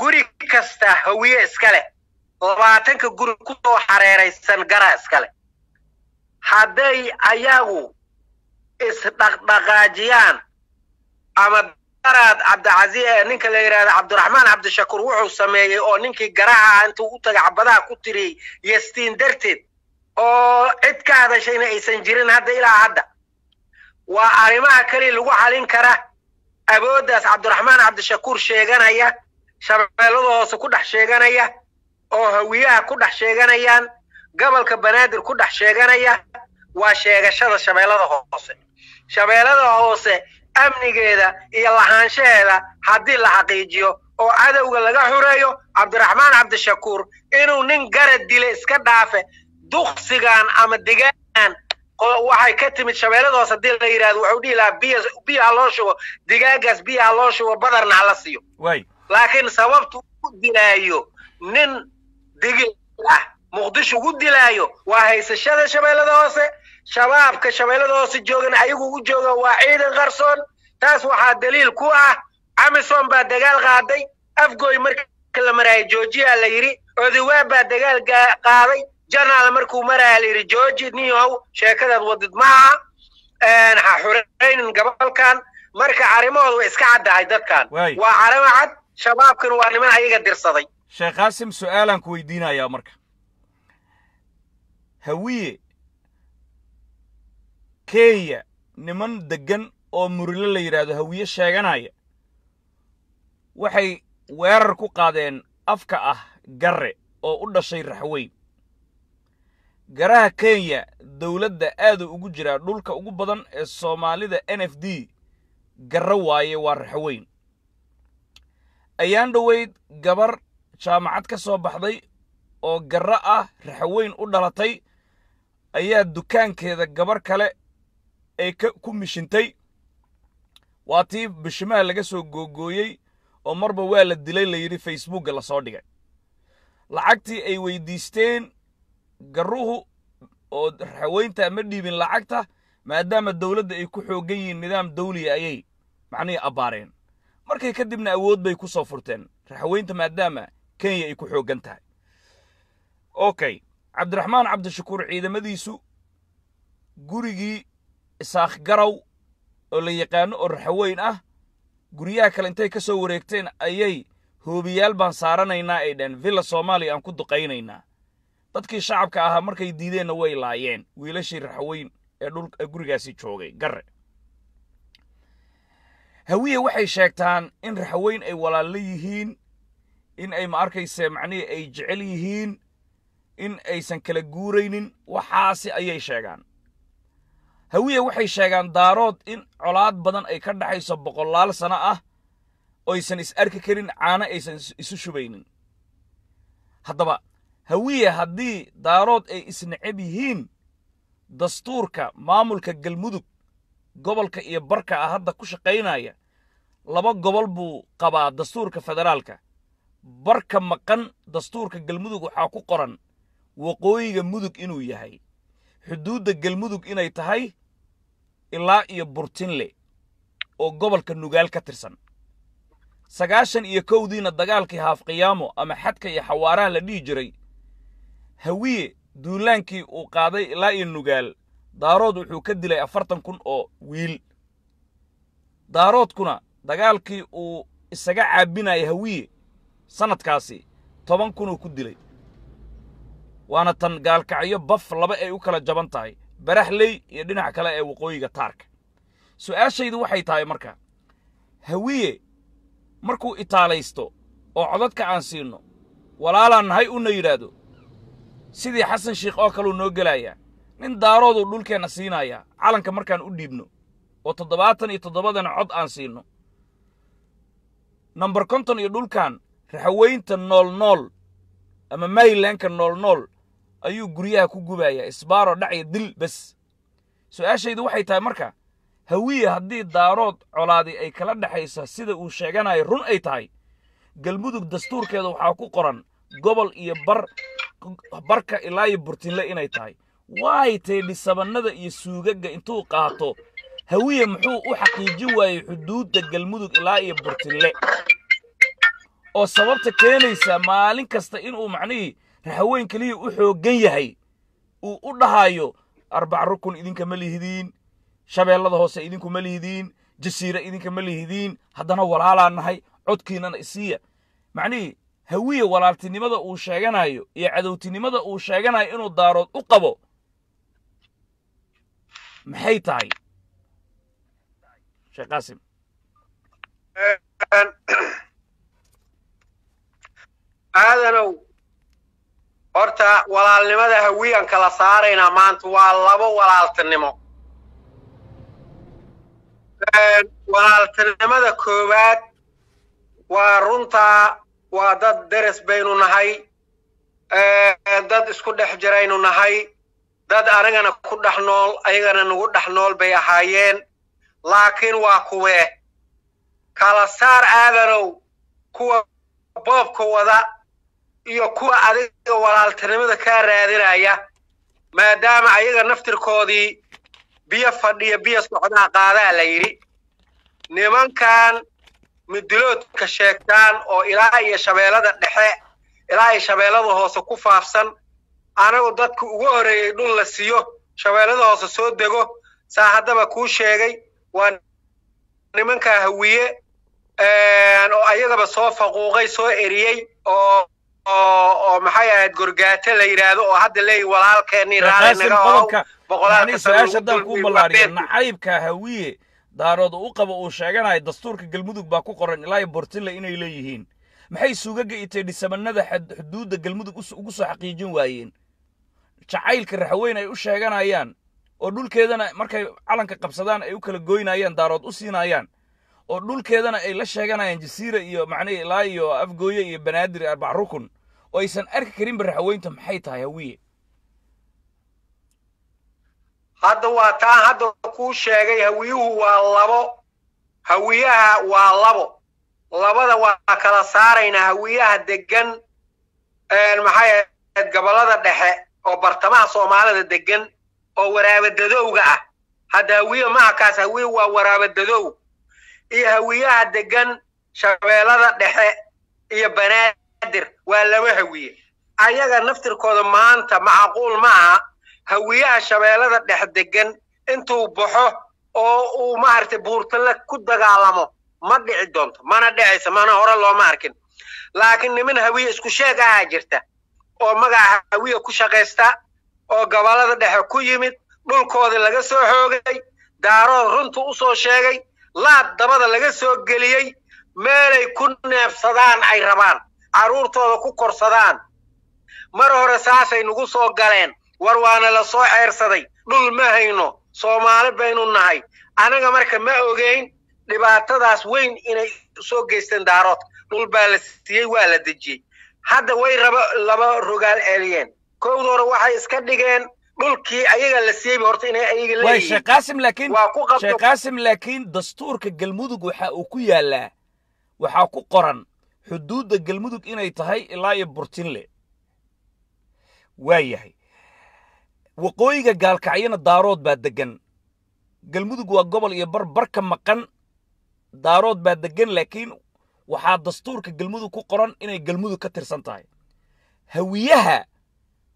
guri kasta hawiye iska leh labaatanka guri ku soo xareeraysan gara iska leh. Hadday ayagu isdhaqdhaqaajiyaan ama daraad cabdicasiis ee ninka la yidhahdo cabdiraxmaan cabdishakuur wuxuu sameeyey oo ninkii garaha intuu u taga cabadaha ku tiriyey yastiin darteed oo cid ka hadashayna aysan jirin hadda ilaa hadda waa arrimaha keliya lagu xalin kara. Awooddaas cabdiraxmaan cabdishakuur sheeganaya shabeellada hoose ku dhex sheeganaya oo hawiyaha ku dhex sheeganayaan gobolka banaadir ku dhex sheeganaya waa sheegashada shabeellada hoose. Shabeellada hoose amnigeeda iyo lahaanshaheeda haddii la xaqiijiyo oo cadowga laga xureeyo cabdiraxmaan cabdishakuur inuu nin garad dile iska dhaafe duksigan ama digaagan waxay ka timid shabeellada hoose haddii la yidhahdo wuxuu dhihi lahaa biya biyaha loo shubo digaagaas biyaha loo shubo badarna hala siiyo. Laakiin sababtu u dilaayo nin digil ah muqdisho ugu dilaayo waa haysashada shabeellada hoose shabaabka shabeellada hoose joogana ayagu u jooga waa ciidan qarsoon taas waxaa daliil ku ah amisom baa dagaal qaaday afgoy marka la maraayo georgia la yidhi odawaab baa dagaal qaaday janaal markuu maraya la yidhi georgi niyow sheekadaad wadid maaha ha xuraynin gobolkan marka arrimahooda way iska caddahay dadkan. Waa arrimo cad shabaabkan waa niman ayaga dirsaday. Sheekh qaasim su'aalaan ku weydiinayaa marka. Hawiye kenya niman deggan oo murile la yidhaahdo hawiye sheeganaya waxay weerar ku qaadeen afka ah garre oo u dhashay raxweyn garaha kenya dowladda aadu ugu jiraa dhulka ugu badan ee soomaalida n f d garre waaye waa raxweyn ayaan dhoweyd gabar jaamacad ka soo baxday oo garre ah raxweyn u dhalatay. Ayaa dukaankeeda gabar kale ay ku mishintay. Waa tii bishimaha laga soo googooyey oo marba waa la dilay la yidhi facebookga la soo dhigay. Lacagtii ay weydiisteen garruhu oo raxweynta ma dhiibin lacagta maadaama dowladda ay ku xooggan yihiin nidaam dawliya ayay macnihii abbaareen markay kadibna awood bay ku soo furteen raxweynta maadaama kenya ay ku xooggan tahay. Okay cabdiraxmaan cabdishakuur ciidamadiisu gurigii isaakh garow oo la yaqaano oo raxweyn ah guryaha kale intay ka soo wareegteen ayay hoobiyaal baan saaranaynaa ay dhaheen villa soomaaliya aan ku duqaynaynaa dadkii shacabka ahaa markay diideenna way laayeen. Wiilashii raxweyn ee dhulka gurigaasi joogay garre. Hawiye waxay sheegtaan in raxweyn ay walaallo yihiin in ay ma arkayse macnihii ay jecel yihiin in aysan kala guuraynin. Waxaasi ayay sheegaan. Hawiye waxay sheegaan daarood in colaad badan ay ka dhaxayso boqolaal sano ah oysan is arki karin caano aysan isu shubaynin. Haddaba hawiye haddii daarood ay isneceb yihiin dastuurka maamulka galmudug gobolka iyo barka ah hadda ku shaqaynaya laba gobol buu qabaa dastuurka federaalka. Barka maqan dastuurka galmudug waxaa ku qoran waqooyiga mudug inuu yahay. Xuduudda galmudug inay tahay ilaa iyo burtinle oo gobolka nugaal ka tirsan. Sagaashan iyo kowdiina dagaalkii haafqiyaamo ama xadka iyo xawaaraha la dhihi jiray hawiye duulaankii uu qaaday ilaa iyo nugaal daarood wuxuu ka dilay afartan kun oo wiil. Daaroodkuna dagaalkii uu isaga caabinaya hawiye sannadkaasi toban kunuu ku dilay. Waana tan gaalkacyo baf laba ay u kala jaban tahay baraxley iyo dhinac kale ee waqooyiga taarka. Su'aashaydu waxay tahay marka hawiye markuu itaalaysto oo codadka aan siinno walaalaan nahay una yidhaahdo sidii xasan shiikh oo kaleu noo gelayaa nin daarooduu dhulkeenna siinayaa calanka markaan u dhiibno. Oo toddobaatan iyo toddobadana cod aan siinno nambar konton iyo dhulkan raxaweynta nool nool ama maylanka nool nool ayuu guryaha ku gubayaa isbaaro dhacya dil bes. Su'aashaydu waxay tahay marka hawiye haddii daarood colaadi ay kala dhexaysa sida uu sheeganayo run ay tahay galmudug dastuurkeeda waxaa ku qoran gobol iyo bar barka ilaa iyo burtinle inay tahay. Waay teedhisabannada iyo suugagga intuu qaato. Hawiye muxuu u xaqiijin waayey xuduudda galmudug ilaa iyo burtinle. Oo sababta keenaysa maalin kasta inuu macnihii raxaweyn keliya u xooggan yahay. Uu u dhahayo arbac rukun idinkama lihidiin. Shabeellada hoose idinkuma lihidiin. Jasiire idinkama lihidiin. Haddana walaalaa nahay codkiinnana isiiya. Macnihii hawiye walaaltinimada uu sheeganayo iyo cadowtinimada uu sheeganayo inuu daarood u qabo maxay tahay? Sheekh qaasim. Aadanow horta walaalnimada hawiyaan kala saaraynaa maanta waa labo walaaltinimo. Walaaltinimada koowaad waa runtaa waa dad deres baynu nahay. Dad isku dhex jiraynu nahay. Dad anigana ku dhex nool ayagana nagu dhex nool bay ahaayeen. Laakiin waa kuwee kala saar aadanow kuwa boobka wada iyo kuwa adiga walaaltinimada kaa raadinaya maadaama ayaga naftirkoodii biyo fadhiya biyo socdaa qaadaa la yidhi. Nimankan midiloodka sheegtaan oo ilaa iyo shabeellada dhexe ilaa iyo shabeellada hoose ku faafsan. Anagu dadka ugu horreeyey dhul la siiyo shabeellada hoose soo dego saa haddaba kuu sheegay waa nimankaa hawiye oo ayagaba soo faquuqay soo eriyey oo oo maxay ahayd gorgaato la yidhaahdo oo hadda leeyi walaalkeennii raali naga boqolaalka su'aasha haddaan kuu ballaariyo nacaybka hawiye daarood u qaba uu sheeganayo dastuurka galmudug baa ku qoran ilaa iyo bortille inay leeyihiin. Maxay suugaga iyo teedhisamanada xuduudda galmudug ugu soo xaqiijin waayeen? Jacaylka raxweyn ay u sheeganayaan oo dhulkeedana markay calanka qabsadaan ay u kala goynayaan daarood u siinayaan oo dhulkeedana ay la sheeganayaan jasiira iyo macnihi ilaa iyo afgooye iyo banaadir arbac rukun oo aysan arki karinba raxweynta maxay tahay hawiye hadda waa taan hadda kuu sheegay hawiyuhu waa labo. Hawiyaha waa labo. Labada waa kala saaraynaa hawiyaha degan maxay ahayd gobollada dhexe oo bartamaha soomaalida degan oo waraabadadowga ah. Hadda hawiye mahakaas hawiye waa waraabadadow iyo hawiyaha degan shabeellada dhexe iyo banaadir waa laba hawiye. Ayaga naftirkooda maanta macquul ma aha hawiyaha shabeellada dhex degan intuu baxo oo uu maaragtay buurtale ku dagaalamo ma dhici doonto mana dhicaysa mana hore looma arkin. Laakiin niman hawiye isku sheeg ahaa jirta oo magaca hawiye ku shaqaysta oo gobollada dhexe ku yimid dhulkoodii laga soo xoogay daarood runtu u soo sheegay laad dabada laga soo geliyey meelay ku neebsadaan ay rabaan carruurtooda ku korsadaan. Mar hore saasay nagu soo galeen war waana la soo ceersaday. Dhul ma hayno. Soomaali baynu nahay. Anaga marka ma ogeyn dhibaatadaas weyn inay soo geysteen daaroodka dhul baa la siiyey waa la dejiyey. Hadda way raba laba rogaal celiyeen kowda hore waxay iska dhigeen dhulkii ayaga la siiyeyba horta inay ayaga way leeyihiin. Sheekh qaasim laakiin waa ku qabto sheekh qaasim laakiin dastuurka galmudug waxa uu ku yaallaa. Waxaa ku qoran xuduudda galmudug inay tahay ilaa iyo burtinle. Waa yahay waqooyiga gaalkacyana daarood baa deggan. Galmudug waa gobol iyo bar ka maqan daarood baa deggan laakiin waxaa dastuurka galmudug ku qoran inay galmudug ka tirsan tahay. Hawiyaha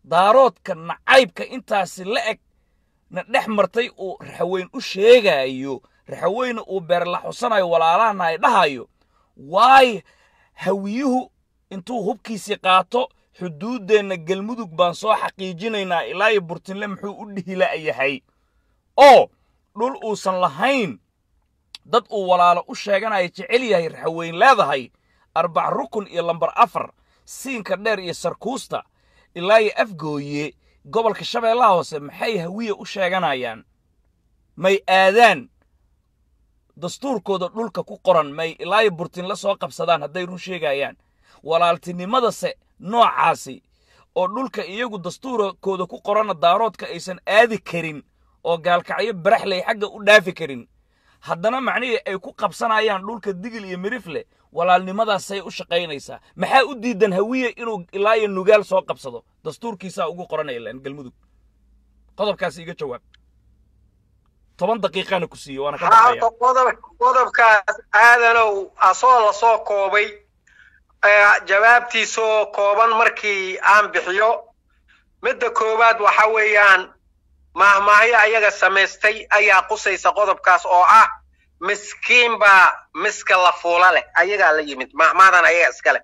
daaroodka nacaybka intaasi la eg na dhex martay uu raxaweyn u sheegaayo raxaweyne uu beerla xusanayo walaalahana ay dhahayo waay hawiyuhu intuu hubkiisii qaato xuduuddeenna galmudug baan soo xaqiijinaynaa ilaa iyo burtinle muxuu u dhihila yahay oo dhul uusan lahayn dad uu walaalo u sheeganaya jecel yahay raxaweyn leedahay. Arbac rukun iyo lambar afar siinka dheer iyo sarkuusta ilaa iyo afgooye gobolka shabeellaha hoose maxay hawiye u sheeganayaan? May aadaan dastuurkooda dhulka ku qoran may ilaa iyo burtinle soo qabsadaan hadday run sheegayaan. Walaaltinimadase noocaasi oo dhulka iyagu dastuurkooda ku qoranna daaroodka aysan aadi karin oo gaalkacyo baraxley xagga u dhaafi karin. Haddana macnihii ay ku qabsanayaan dhulka digil iyo mirifle walaalnimadaasay u shaqaynaysaa. Maxaa u diidan hawiye inuu ilaa iyo nugaal soo qabsado? Dastuurkiisaa ugu qoranaya galmudug. Qodobkaasi iga jawaab. Toban daqiiqaana ku siiye waana ka qodobkaas aadanow asoo la soo koobay. ee, jawaabtiisoo kooban markii aan bixiyo. Midda koowaad waxa weeyaan mahmaahyo ayaga samaystay ayaa qusaysa qodobkaas oo ah miskiin baa miska la fuula leh ayagaa la yimid mahmaadan ayaga iska leh.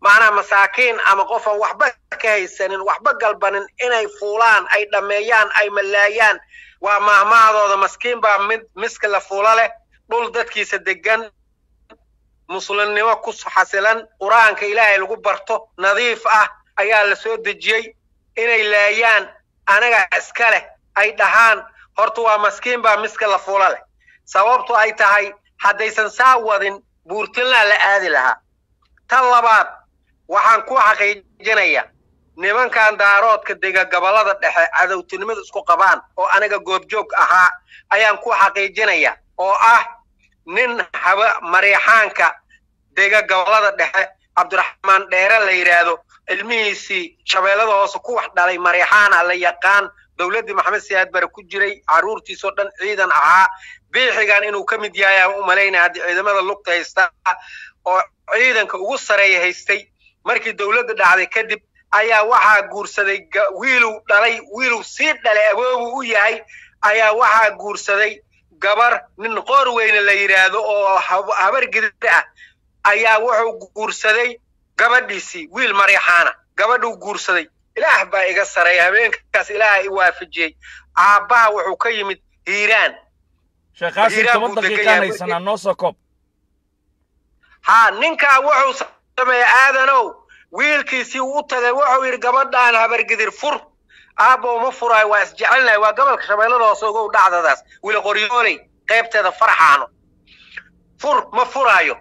Macnaa masaakiin ama qofan waxba ka haysanin waxba galbanin inay fuulaan ay dhammeeyaan ay malaayaan waa mahmahdooda maskiin baa mid miska la fuula leh dhul dadkiisa degan muslimnimo ku xasilan qur'aanka ilaahay lagu barto nadiif ah ayaa la soo dejiyey. Inay laayaan anaga iska leh ay dhahaan. Horta waa maskiin baa miska la fuula leh. Sababtu ay tahay haddaysan saa wadin buurtinlaa la aadi lahaa. Tan labaad waxaan ku xaqiijinaya nimankan daaroodka dega gobollada dhexe cadowtinimada isku qabaan oo aniga goobjoog ahaa ayaan ku xaqiijinaya oo ah nin haba mariixaanka dega gobollada dhexe cabdiraxmaan dheere la yidhaahdo ilmihiisii shabeellada hoose ku wax dhalay mariixaana la yaqaan dowladdii maxamed siyaad bare ku jiray carruurtiisoo dhan ciidan ahaa biixigan inuu ka mid yahay aan u malaynaya haddii ciidamada lugta haysta oo ciidanka ugu sareeya haystay. Markii dowladda dhacday kadib ayaa waxaa guursaday wiiluu dhalay wiiluu sii dhalay aboobu u yahay ayaa waxaa guursaday gabar nin qoor weyne la yidhaahdo oo hab- habar gidir ah ayaa wuxuu guursaday gabadhiisii wiil mariixaana gabadhuu guursaday. Ilaah baa iga sareeya habeenkaas ilaaha i waafajiyey. Aabbaha wuxuu ka yimid hiiraan. Haa ninkaa wuxuu sameeyey aadanow. Wiilkiisii u tagay. Wuxuu yidhi gabadhaan habargidir fur. Aabbo ma furaayo waa isjecelnahay waa gobolka shabeellada hoose ogow dhacdadaas. Wili qoryooley qaybteeda farxaano fur ma furaayo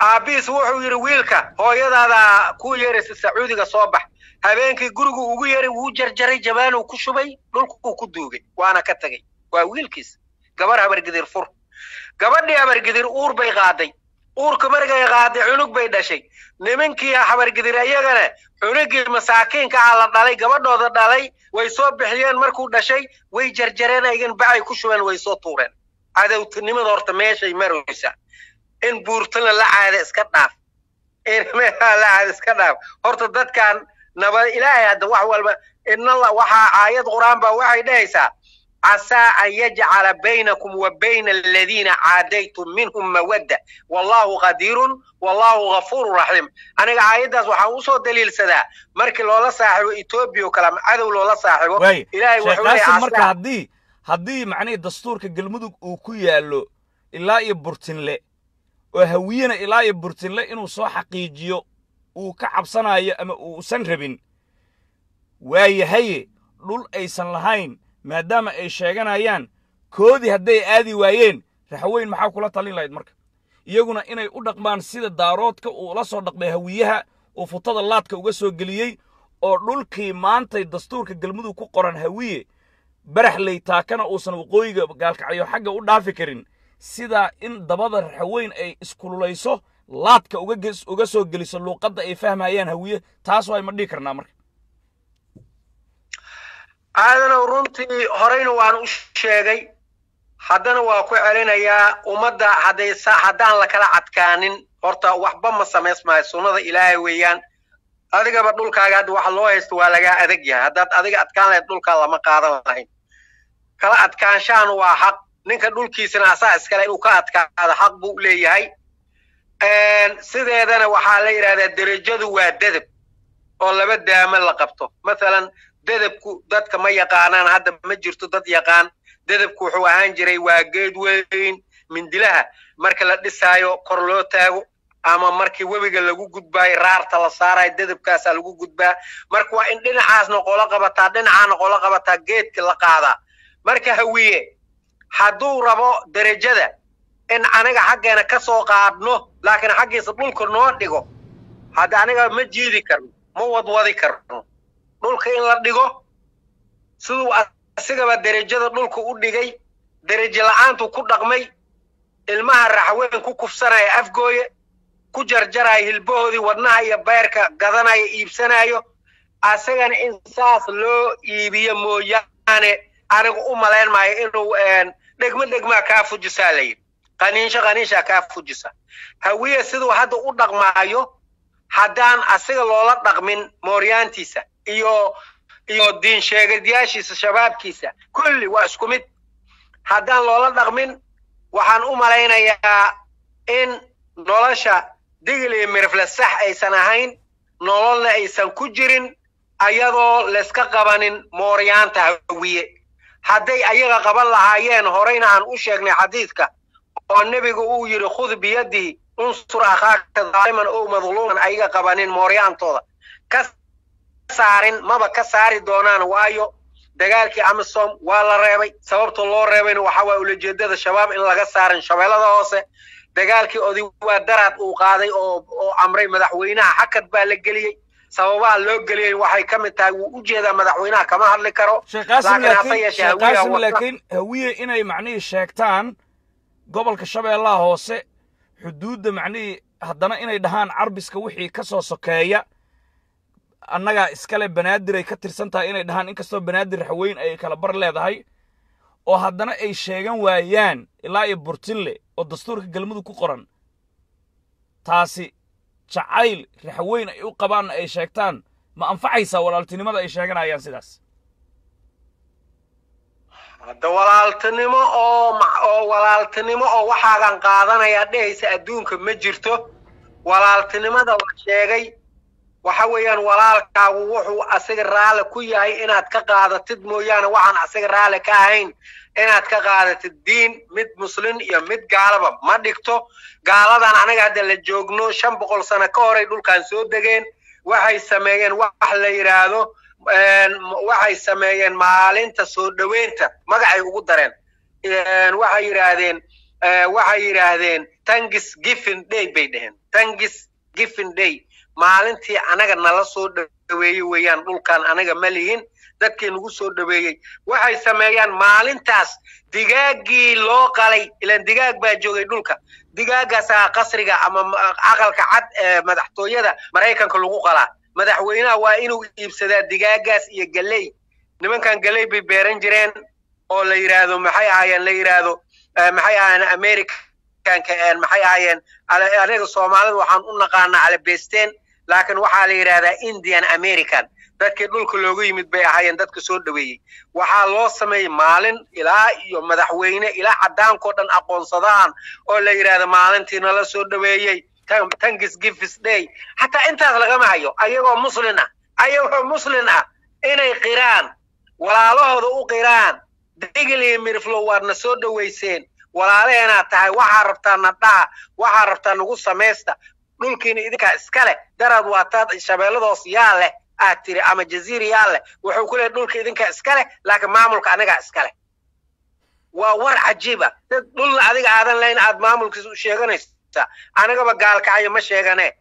aabbihiis wuxuu yidhi wiilka hooyadaada ku yeeraysa sacuudiga soo bax. Habeenkii gurigu ugu yeeray wuu jarjaray jabaanuu ku shubay dhulkuu ku duugay. Waana ka tegey waa wiilkiis. Gabar habargidir fur. Gabadhii habargidir uur bay qaaday. Uurka markay qaaday cunug bay dhashay. Nimankii habargidir iyagana cunugii masaakiinka ah la dhalay gabadhooda dhalay way soo bixiyeen. Markuu dhashay way jarjareen aygan bacay ku shubeen way soo tuureen. Cadowtinimada horta meeshay maraysa in buurtana la caada iska dhaaf. In meelaha la caada iska dhaaf. Horta dadkan nabad ilaahay hadda wax walba inalla waxaa aayad qur'aan baa waxay dhahaysaa casaa an yajcala baynakum wa bayna aladiina caadaytum minhum mawadda. Wallahu qadiirun wallahu ghafuurun raxiim. Aniga aayaddaas waxaan u soo daliilsadaa. Markii loola saaxiibo etoobiya oo kale ama cadow loola saaxiibo ilaahay wuxuu marka haddii haddii macnihii dastuurka galmudug uu ku yaallo ilaa iyo burtinle oo hawiyena ilaa iyo burtinle inuu soo xaqiijiyo uu ka cabsanayo ama uusan rabin waayahaye dhul aysan lahayn maadaama ay sheeganayaan koodii hadday aadi waayeen raxweyn maxaa kula talin lahayd marka? Iyaguna inay u dhaqmaan sida daaroodka uu la soo dhaqmay hawiyaha uu futada laadka uga soo geliyey oo dhulkii maantay dastuurka galmudug ku qoran hawiye baraxley taakana uusan waqooyiga gaalkacyo xagga u dhaafi karin sidaa in dabada raxweyn ay iskululayso laadka uga soo geliso luuqadda ay fahmayaan hawiye taas waa ma dhihi karnaa marka. Aadanow runtii horeyna waan u sheegay. Haddana waa ku celinayaa ummadda haddaan lakala cadkaanin. Horta waxba ma samaysmayo sunnada ilaahay weeyaan. Adigaba dhulkaaga hadda waxa loo haysto waa lagaa adag yahay. Haddaad adiga adkaan lahayd dhulkaa lama qaadan lahayn. Kala adkaanshahan waa xaq ninka dhulkiisana asaa iskale inuu ka adkaado xaq buu leeyahay. Sideedana waxaa la yidhahdaa derajadu waa dedeb oo laba daamo la qabto. Mathalan dedebku dadka ma yaqaanaan hadda ma jirto dad yaqaan. Dedebku wuxuu ahaan jiray waa geed weyn mindilaha marka la dhisaayo kor loo taago ama markii webiga lagu gudbaayo raarta la saarayo dedebkaasaa lagu gudbaa. Marka waa in dhinacaasna qolo qabataa dhinacaana qolo qabataa geedka la qaadaa. Marka hawiye hadduu rabo derajada in aniga xaggeena ka soo qaadno laakiin xaggiisa dhulka noo dhigo hadda aniga ma jiidi karno ma wadwadi karno. Dhulka in la dhigo siduu asigaba derajada dhulka u dhigay derajo la'aantu ku dhaqmay ilmaha raxweyn ku kufsanaya afgooye ku jarjaraya hilbahoodii wadnaha iyo beerka gadanaya iibsanayo asagana in saas loo iibiyo mooyaane anigu u malayn maayo inuu dhegmo dhegmaa kaa fujisaa la yidhi. Qaniinsho qaniishaa kaa fujisa. Hawiye siduu hadda u dhaqmaayo haddaan asiga loola dhaqmin mooryaantiisa iyo iyo diin sheegadayaashiisa shabaabkiisa kulli waa isku mid. Haddaan loola dhaqmin waxaan u malaynayaa in nolosha digil iyo sax aysan ahayn nololna aysan ku jirin ayadoo layska qabanin mooryaanta hawiye hadday ayaga qaban lahaayeen horeyna aan u sheegnay xadiidka oo nebigu uu yidhi khud biyadihi unsur akhaaka daaliman ow madluuman ayaga qabanin mooryaantooda. Ka saarin maba ka saari doonaan waayo dagaalkii amisom waa la reebay. Sababta loo reebayna waxa waye ulajeedada shabaab in laga saarin shabeellada hoose. Dagaalkii oday waa daraad uu qaaday oo oo amray madaxweynaha xakad baa la geliyey sababaha loo geliyey waxay ka mid tahay wuu u jeedaa madaxweynaha kama hadli karo. Laakiin hawiye inay macnihii sheegtaan gobolka shabeellaha hoose xuduudda macnihii haddana inay dhahaan carbiska wixii ka soo sokeeya annagaa iskale banaadir ay ka tirsan tahay inay dhahaan inkastoo banaadir raxweyn ay kala bar leedahay oo haddana ay sheegan waayaan ilaa iyo burtille oo dastuurka galmudug ku qoran. Taasi jacayl raxweyn ay u qabaanna ay sheegtaan. Ma anfacaysaa walaaltinimada ay sheeganayaan sidaas? Hadda walaaltinimo oo oo walaaltinimo oo waxaagan qaadanaya dhehaysa adduunka ma jirto. Walaaltinimada la sheegay waxa weeyaan walaalkaagu wuxuu asiga raalli ku yahay inaad ka qaadatid mooyaane waxaan asiga raalli ka ahayn inaad ka qaadatid diin mid muslin iyo mid gaalaba. Ma dhigto gaaladan anaga hadda la joogno shan boqol sano ka horay dhulkan soo degeen waxay sameeyeen wax la yidhaahdo waxay sameeyeen maalinta soo dhoweynta magacay ugu dareen. Een, waxay yidhaahdeen eh, waxay yidhaahdeen tangis giffin day bay dheheen tangis giffin day maalintii anaga nala soo dhoweeyey weeyaan dhulkan anaga ma lihin dadkii nagu soo dhoweeyey waxay sameeyaan maalintaas. Digaaggii loo qalay ilan digaag baa joogay dhulka. Digaagaasaa qasriga ama ma- aqalka cad ee madaxtooyada maraykanka lagu qalaa. Madaxweynaha waa inuu iibsadaa digaagaas iyo galley. Nimankan galley bay beeran jireen oo la yidhaahdo maxay ahaayeen la yidhaahdo maxay ahaayeen americanka eh, maxay ahaayeen aniga soomaalida waxaan u naqaanaa alabesteen laakiin waxaa la yidhahdaa indian american. Dadkii dhulka loogu yimid bay ahaayeen dadka soo dhoweeyey waxaa loo sameeyey maalin ilaa iyo madaxweyne ilaa cadaankao dhan aqoonsadaan oo la yidhaahdo maalintii nala soo dhoweeyey Tan- thanksgiving day. Xataa intaas lagama hayo ayagoo muslin ah ayagoo muslin ah inay qiraan walaalahooda u qiraan. Digil iyo miriflo waadna soo dhoweyseen. Walaalaheenaad tahay waxaa rabtaa nadhaha waxaa rabtaa nagu samaysta dhulkiina idinkaa iska leh daraad waa taad shabeelladoos yaa leh. Aad tiri ama jaziira yaa leh. Wuxuu ku leeyahay dhulka idinkaa iska leh laakiin maamulka anigaa iska leh. Waa war cajiiba dad dhulna adiga aadan lahayn aad maamulkiisa u sheeganaysa. Anigaba gaalkacyo ma sheegane.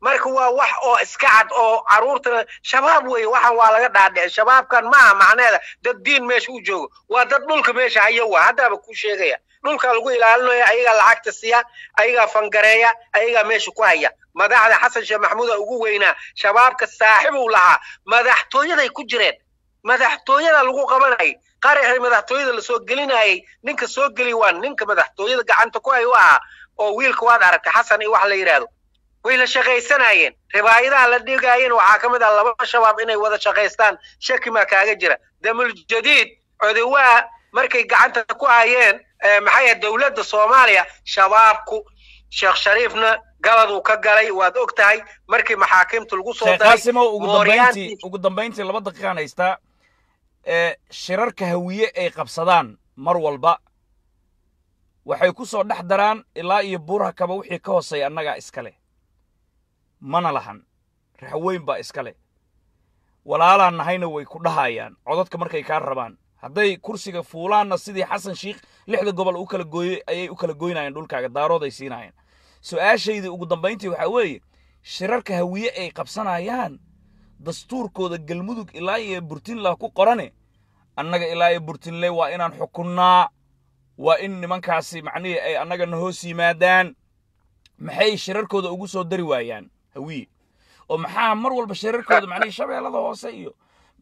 Marka waa wax oo iska cad oo caruurtana shabaab weeye waxan waa laga dhaadhici shabaabkan maaha macneeda. Dad diin meesha u joogo. Waa dad dhulka meesha haya waa. Haddaaba kuu sheegaya dhulka lagu ilaalinayo ayagaa lacagta siiya ayagaa fangareeya ayagaa meesha ku haya. Madaxda xasan sheekh maxamuuda ugu weynaa shabaabka saaxiib uu lahaa. Madaxtooyaday ku jireen madaxtooyada lagu qabanayay qaraxii madaxtooyada la soo gelinayay ninka soo geli waa ninka madaxtooyada gacanta ku hay u ahaa oo wiilka waad aragtay xasan iyo wax la yidhaahdo way la shaqaysanayeen ribaayadaha la dhigaayeen waxaa ka mid ah laba shabaab inay wada shaqaystaan. Shaki maa kaaga jira. Damul jadiid codowaa markay gacanta ku hayeen maxay dowladda soomaaliya shabaabku sheekh shariifna galaduu ka galay waad og tahay markii maxaakiimta lagu soo daray ugu dambayntii laba daqiiqaan haystaa ee shirarka hawiye ay qabsadaan mar walba waxay ku soo dhex daraan ilaa iyo buuraha kaba wixii ka hooseeya annagaa iska leh. Mana lahan raxweyn baa iska leh. Walaalaan nahayna way ku dhahayaan codadka markay kaa rabaan. Hadday kursiga fuulaanna sidii xasan shiikh lixda gobol u kala gooyey ayay u kala goynayeen dhulkaaga daarooday siinayeen su'aashaydii ugu dambayntii waxaa weeye shirarka hawiye ay qabsanayaan dastuurkooda galmudug ilaa iyo burtinla ku qorane annaga ilaa iyo burtinle waa inaan xukunnaa waa in nimankaasi macnihii ay annagana hoos yimaadaan. Maxay shirarkooda ugu soo dari waayaan hawiye? oo maxaa mar walba shirarkooda macnihii shabeellada hoose iyo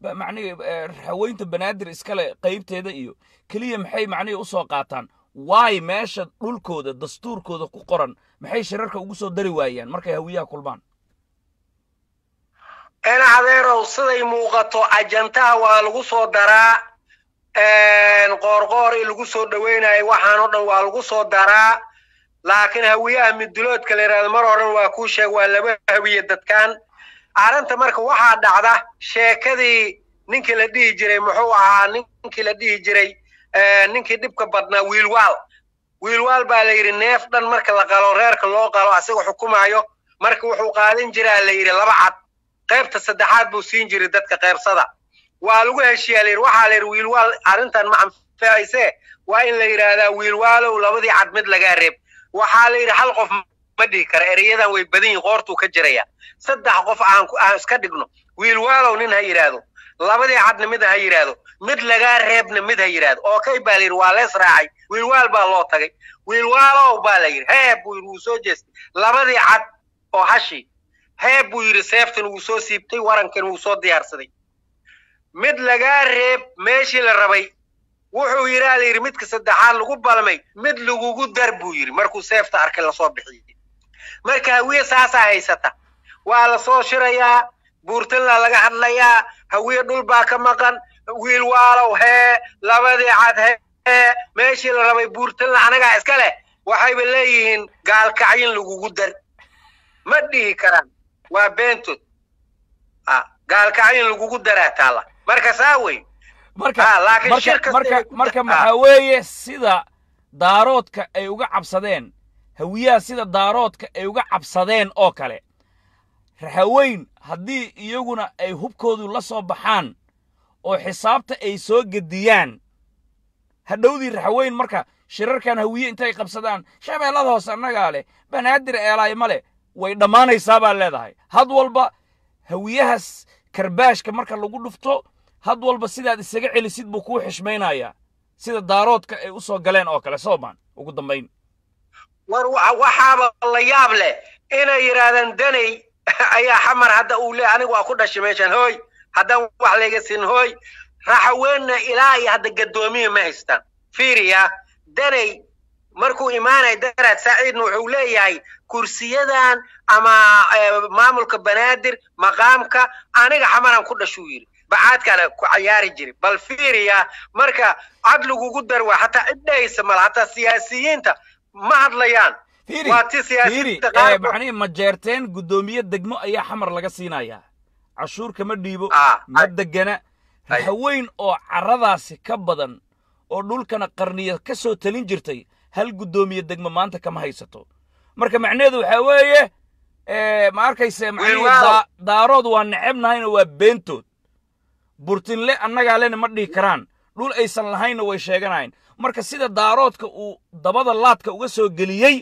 haweynta banaadir iskale qaybteeda iyo keliya maxay macnihii u soo qaataan? Waay meesha dhulkooda dastuurkooda ku qoran? Maxay shirarka ugu soo dari waayaan markay hawiyaha kulmaan? Adeerow siday muuqato ajantaha waa lagu soo daraa. Qoorqoor in lagu soo dhoweynayo waxaan oo dhan waa lagu soo daraa. Laakiin hawiyaha miduloodka la yidhahdo mar horan waa kuu sheeg waa laba hawiye dadkan arrinta marka waxaa dhacda sheekadii ninkii la dhihi jiray muxuu ahaa ninkii la dhihi jiray eh, ninkii dhibka badnaa wiilwaal wiilwaal baa la yidhi neef dhan marka la qalo reerka loo qalo asaga xukumayo marka wuxuu qaadan jiraa la yidhi laba cad. Qaybta saddexaad buu siin jiray dadka qaybsada. Waa lagu heshiiyaa la yidhi waxaa la yidhi wiilwaal arrintan ma anfacayse? Waa in la yidhaahdaa wiilwaalow labadii cad mid lagaa reeb. Waxaa la yidhi hal qof ma dhihi kara ereyadan way badan yihiin qoortuu ka jiraya. Saddex qof aan iska dhigno wiilwaalow nin ha yidhaahdo labadii cadna mid ha yidhaahdo mid lagaa reebna mid ha yidhaahdo oo kay baa la yidhi waa lees raacay wiilwaal baa loo tagay. Wiilwaalow baa la yidhi heeb buu yidhi wuu soo jeestay. Labadii cad oo hashi heeb buu yidhi seeftan wuu soo siibtay warankan wuu soo diyaarsaday. Mid lagaa reeb meeshii la rabay wuxuu yidhaa la yidhi midka saddexaad lagu balmay mid lagugu dar buu yidhi. Markuu seefta arkay la soo bixiyey marka hawiye saasaa haysata waa la soo shirayaa buurtanla laga hadlayaa hawiye dhul baa ka maqan wiil waalow hee labadii cad hee meeshii la rabay buurtanla anagaa iska leh waxayba leeyihiin gaalkacyin lagugu dar. Ma dhihi karaan waa beentood gaalkacyin lagugu daraa taalla. Marka saa wey marka maxaa weeye sida daaroodka ay uga cabsadeen hawiyaha sida daaroodka ay uga cabsadeen oo kale. Raxaweyn haddii iyaguna ay hubkoodu la soo baxaan oo xisaabta ay soo gediyaan. Hadhowdii raxaweyn marka shirarkan hawiye intay qabsadaan shabeellada hoose annagaa leh banaadir eelaay ma leh way dhammaanaysaa baa leedahay. Had walba hawiyahaas karbaashka marka lagu dhufto had walba sidaad isaga celisid buu kuu xishmaynayaa sida daaroodka ay u soo galeen oo kale soomaan ugu dambayn war wa- waxaaba la yaab leh inay yidhaahdaan daney ayaa xamar hadda uu le anigu waa ku dhashay meeshan hooy haddaan wax layga siin hooy raxaweenna ilaa iyo hadda gaddoomiya ma haystaan. Fiiriya daney markuu imaanay daraad saaciidna wuxuu leeyahay kursiyadan ama eh, maamulka banaadir maqaamka aniga xamaran ku dhashuu yidhi bacaadkaana ku cayaari jiri. Bal fiiriya marka cad lagugu darwa hataa cid dhahaysa mala hataa siyaasiyiinta ma hadlayaan fiiri waa ti fiiri siyaasiyiinta ee, qaarkood macnihi ma jeerteen guddoomiye degmo ayaa xamar laga siinayaa. Cashuur kama dhiibo Ah, ma degana ay. raxaweyn oo carradaasi ka badan oo dhulkana qarniya ka soo talin jirtay hal guddoomiye degmo maanta kama haysato. Marka macnaheedu waxaa weeye ee, ma arkayse macnihii daarood waa necebnahayna waa beentood burtinle annagaa lena ma dhihi karaan. Dhul aysan lahaynna way sheeganayn marka sida daaroodka uu dabada laadka uga soo geliyey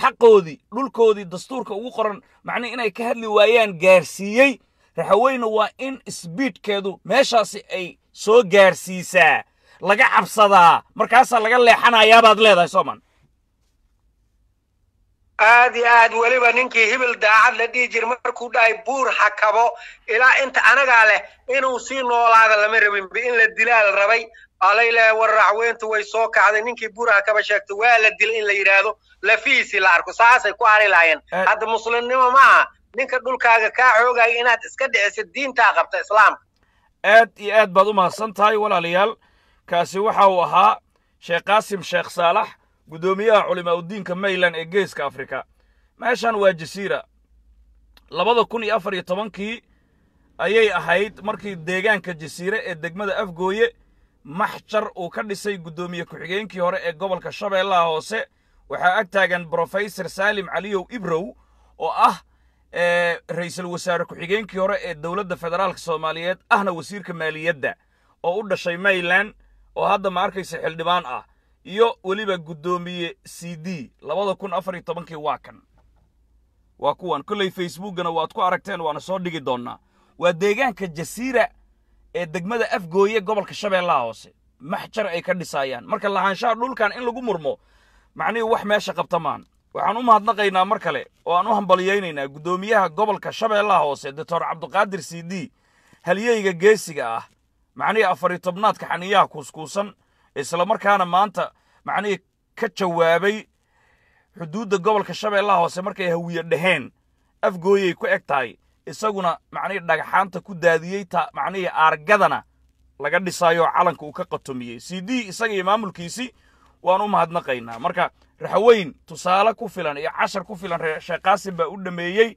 xaqoodii dhulkoodii dastuurka ugu qoran macnihi inay ka hadli waayaan gaarsiiyey raxaweyne waa in sbiidkeedu meeshaasi ay soo gaarsiisaa laga cabsadaa. Markaasaa laga leexanayaabaad leedahay sooman. Aad iyo aad weliba ninkii hibil daacad la dhihi jira markuu dhahay buur hakabo ilaa inta anagaa leh inuu sii noolaada lama rabin in la dilaa la rabay alay leeyahay war racweyntu way soo kacday. Ninkii buur hakaba sheegtay waa la dilay in la yidhaahdo lafihiisii la arko. Saasay ku hari lahaayeen Eh. hadda muslimnimo ma aha ninka dhulkaaga kaa xoogaya inaad iska dhicisid diintaa qabta islaamka. Aad iyo aad baad u mahadsan tahay walaalayaal. Kaasi waxa uu ahaa sheekh qaasim sheekh saalax guddoomiyaha culimaa udiinka mayland ee geeska afrika. Meeshan waa jasiira. Labada kun iyo afar iyo tobankii ayay ahayd markii deegaanka jasiire ee degmada afgooye maxjar uu ka dhisay guddoomiye ku-xigeenkii hore ee gobolka shabeellaha hoose waxaa ag taagan brofesor saalim caliyow ibrow oo ah ee ra'iisul wasaare ku-xigeenkii hore ee dowladda federaalka soomaaliyeed ahna wasiirka maaliyadda oo u dhashay mayland oo hadda ma arkaysa xildhibaan ah iyo weliba guddoomiye c d labada kun afar iyo tobankii waa kan. Waa kuwan. Kolley facebookgana waad ku aragteen waana soo dhigi doonnaa. Waa deegaanka jasiira ee degmada afgooye gobolka shabeellaha hoose maxjar ay ka dhisaayaan marka lahaanshaha dhulkan in lagu murmo macnihii wax meesha qabta maan. Waxaan u mahadnaqaynaa mar kale oo aan u hambalyaynaynaa guddoomiyaha gobolka shabeellaha hoose doctor cabdiqaadir c d halyeyga geesiga ah. Macnihii afariyo tobnaadka xaniyaha kuuskuusan islamarkaana maanta macnihii ka jawaabay xuduudda gobolka shabeellaha hoose markay hawiye dhaheen afgooyay ku eg tahay isaguna macnihii dhagaxaanta ku daadiyey ta macnihii aargadana laga dhisaayo oo calanka uu ka qatomiyey c d isaga iyo maamulkiisii waan u mahadnaqaynaa. Marka raxweyn tusaale ku filan iyo cashar ku filan sheekh qaasim baa u dhameeyey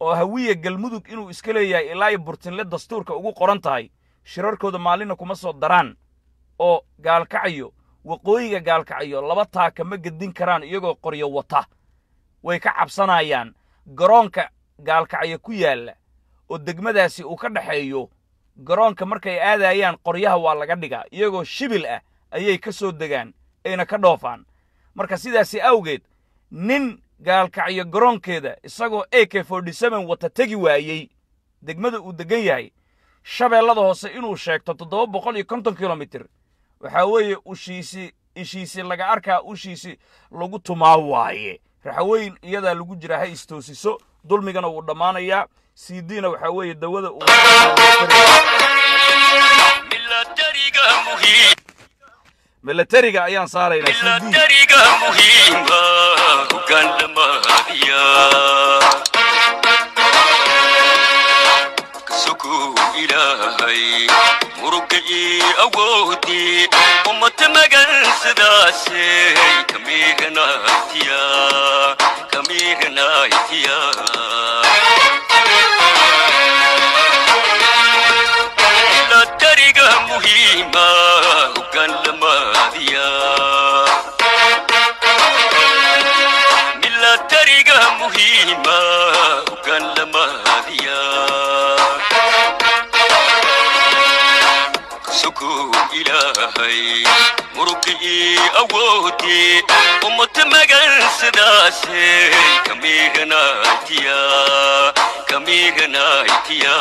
oo hawiye galmudug inuu iska leeyahay ilaa burtinle dastuurka ugu qoran tahay. Shirarkooda maalina kuma soo daraan oo gaalkacayo waqooyiga gaalkacayo laba taaka ma gedin karaan iyagoo qoryo wata. Way ka cabsanayaan. Garoonka gaalkacyo ku yaalla oo degmadaasi uu ka dhexeeyo garoonka markay aadayaan qoryaha waa laga dhigaa iyagoo shibil ah ayay ka soo degaan ayna ka dhoofaan. Marka sidaasi awgeed nin gaalkacyo garoonkeeda isagoo a k wata tegi waayey degmada uu degan yahay shabeellada hoose inuu sheegto toddoba boqol iyo konton kilomitir. Waxaa weeye ushiisi ishiisi laga arkaa ushiisi lagu tumaa waaye raxweyn iyadaa lagu jira ha istoosiso dulmigana wuu dhammaanayaa c d na waxaa weeye dawada uu milatariga ayaan saaraynaa c d milatariga muhiima hoggaan dhammaadiya kasukuu ilaahay muruga ii awoodii ummata magan sidaasey kamiiganaytiya milatariga muhiima muhiima hoggaan awooti ummata magansidaase kamii ganaatiya kamii ganaatiya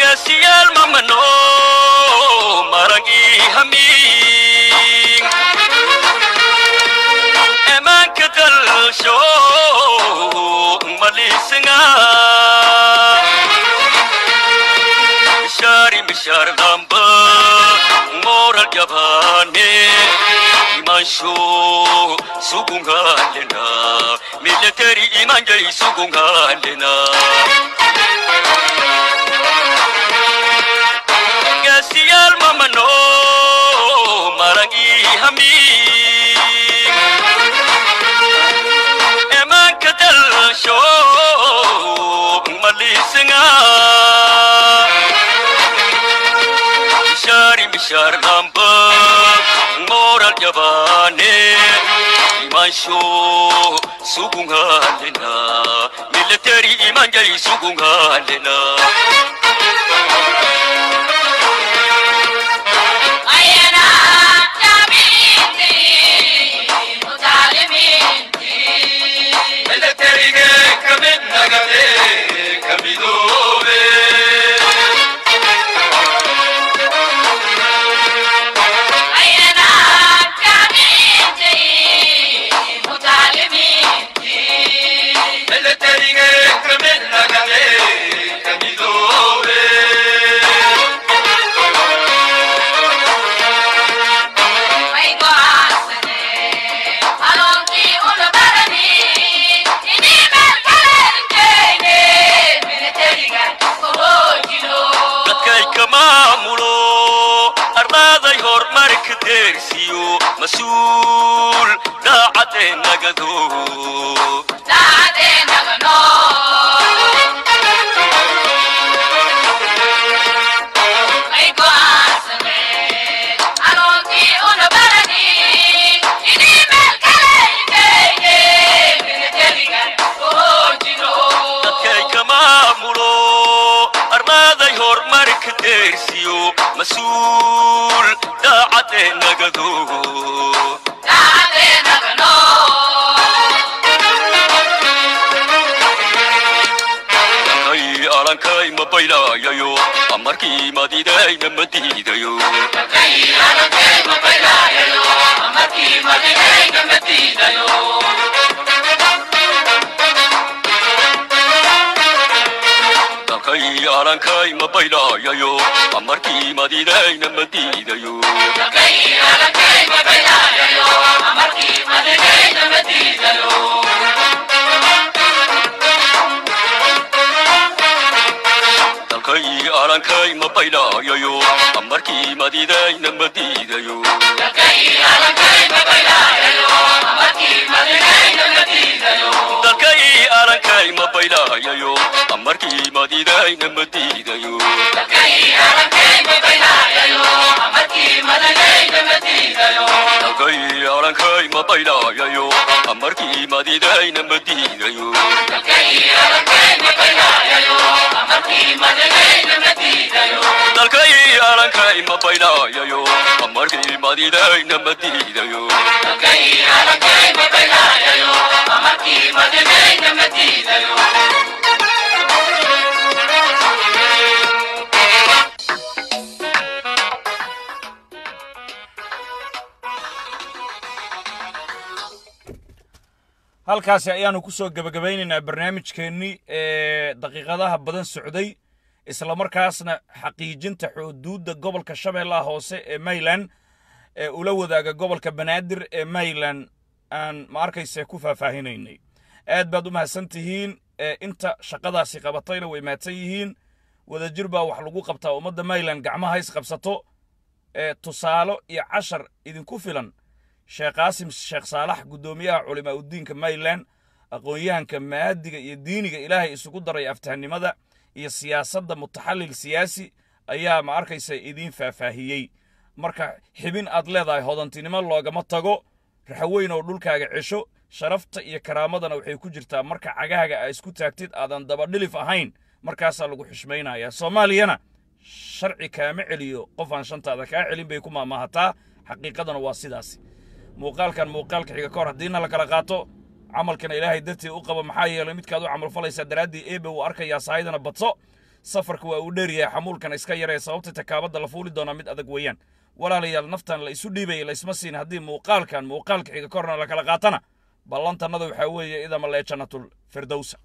gasiyaal mamano maragii hamii emanka qalsho 红岸。đi xuống cũng hên nơ مدينة مدينة يو لكي أرمك مبينا يو أمرك مدينة مدينة يو لكي أرمك مبينا يو أمرك مدينة مدينة يو لكي أرمك مبينا يو أمرك مدينة مدينة يو لكي أرمك مبينا يو أمرك مدينة مدينة يو لكي أرمك مبينا يو أمرك مدينة مدينة يو halkaasi ayaanu ku soo gebagabaynaynaa barnaamijkeennii ee daqiiqadaha badan socday islamarkaasna xaqiijinta xuduudda gobolka shabeellaha hoose ee mayland ee ula wadaaga gobolka banaadir ee mayland aan ma arkayse ku faahfaahinaynay. Aad baad u mahadsan tihiin inta shaqadaasi qabatayna way mahadsan yihiin. Wadajir baa wax lagu qabtaa ummadda mayland gacmaha is qabsato ee tusaalo iyo cashar idinku filan sheekh qaasim sheekh saalax guddoomiyaha culimaa udiinka mayland aqoon-yahanka maadiga iyo diiniga ilaahay isugu daray aftahnimada iyo siyaasadda mutaxallil siyaasi ayaa ma arkaysa idiin faahfaahiyey. Marka xibin aad leedahay hodantinimo loogama tago. Raxweyn dhulkaaga cesho sharafta iyo karaamadana waxay ku jirtaa. Marka cagahaaga aa isku taagtid aadan dabadhilif ahayn markaasaa lagu xushmaynayaa. Soomaaliyana sharci kaama celiyo. Qof aan shantaada kaa celin bay ku maamaahataa. Xaqiiqadana waa sidaasi muuqaalkan muuqaalka xiga kahor haddiina la kala qaato camalkana ilaahay dartii u qaba maxaa yeelay midkaad u camalfalaysaa daraaddii eebe uu arkayaa sahaydana badso safarka waa uu dheeryahay xamuulkana iska yaree sababta takaabadda la fuuli doonaa mid adag weeyaan. Walaalayaal naftan la isu dhiibaya laysma siin haddii muuqaalkan muuqaalka xiga kahorna la kala qaatana ballantannada waxaa weeye idama lee jannatul firdowsa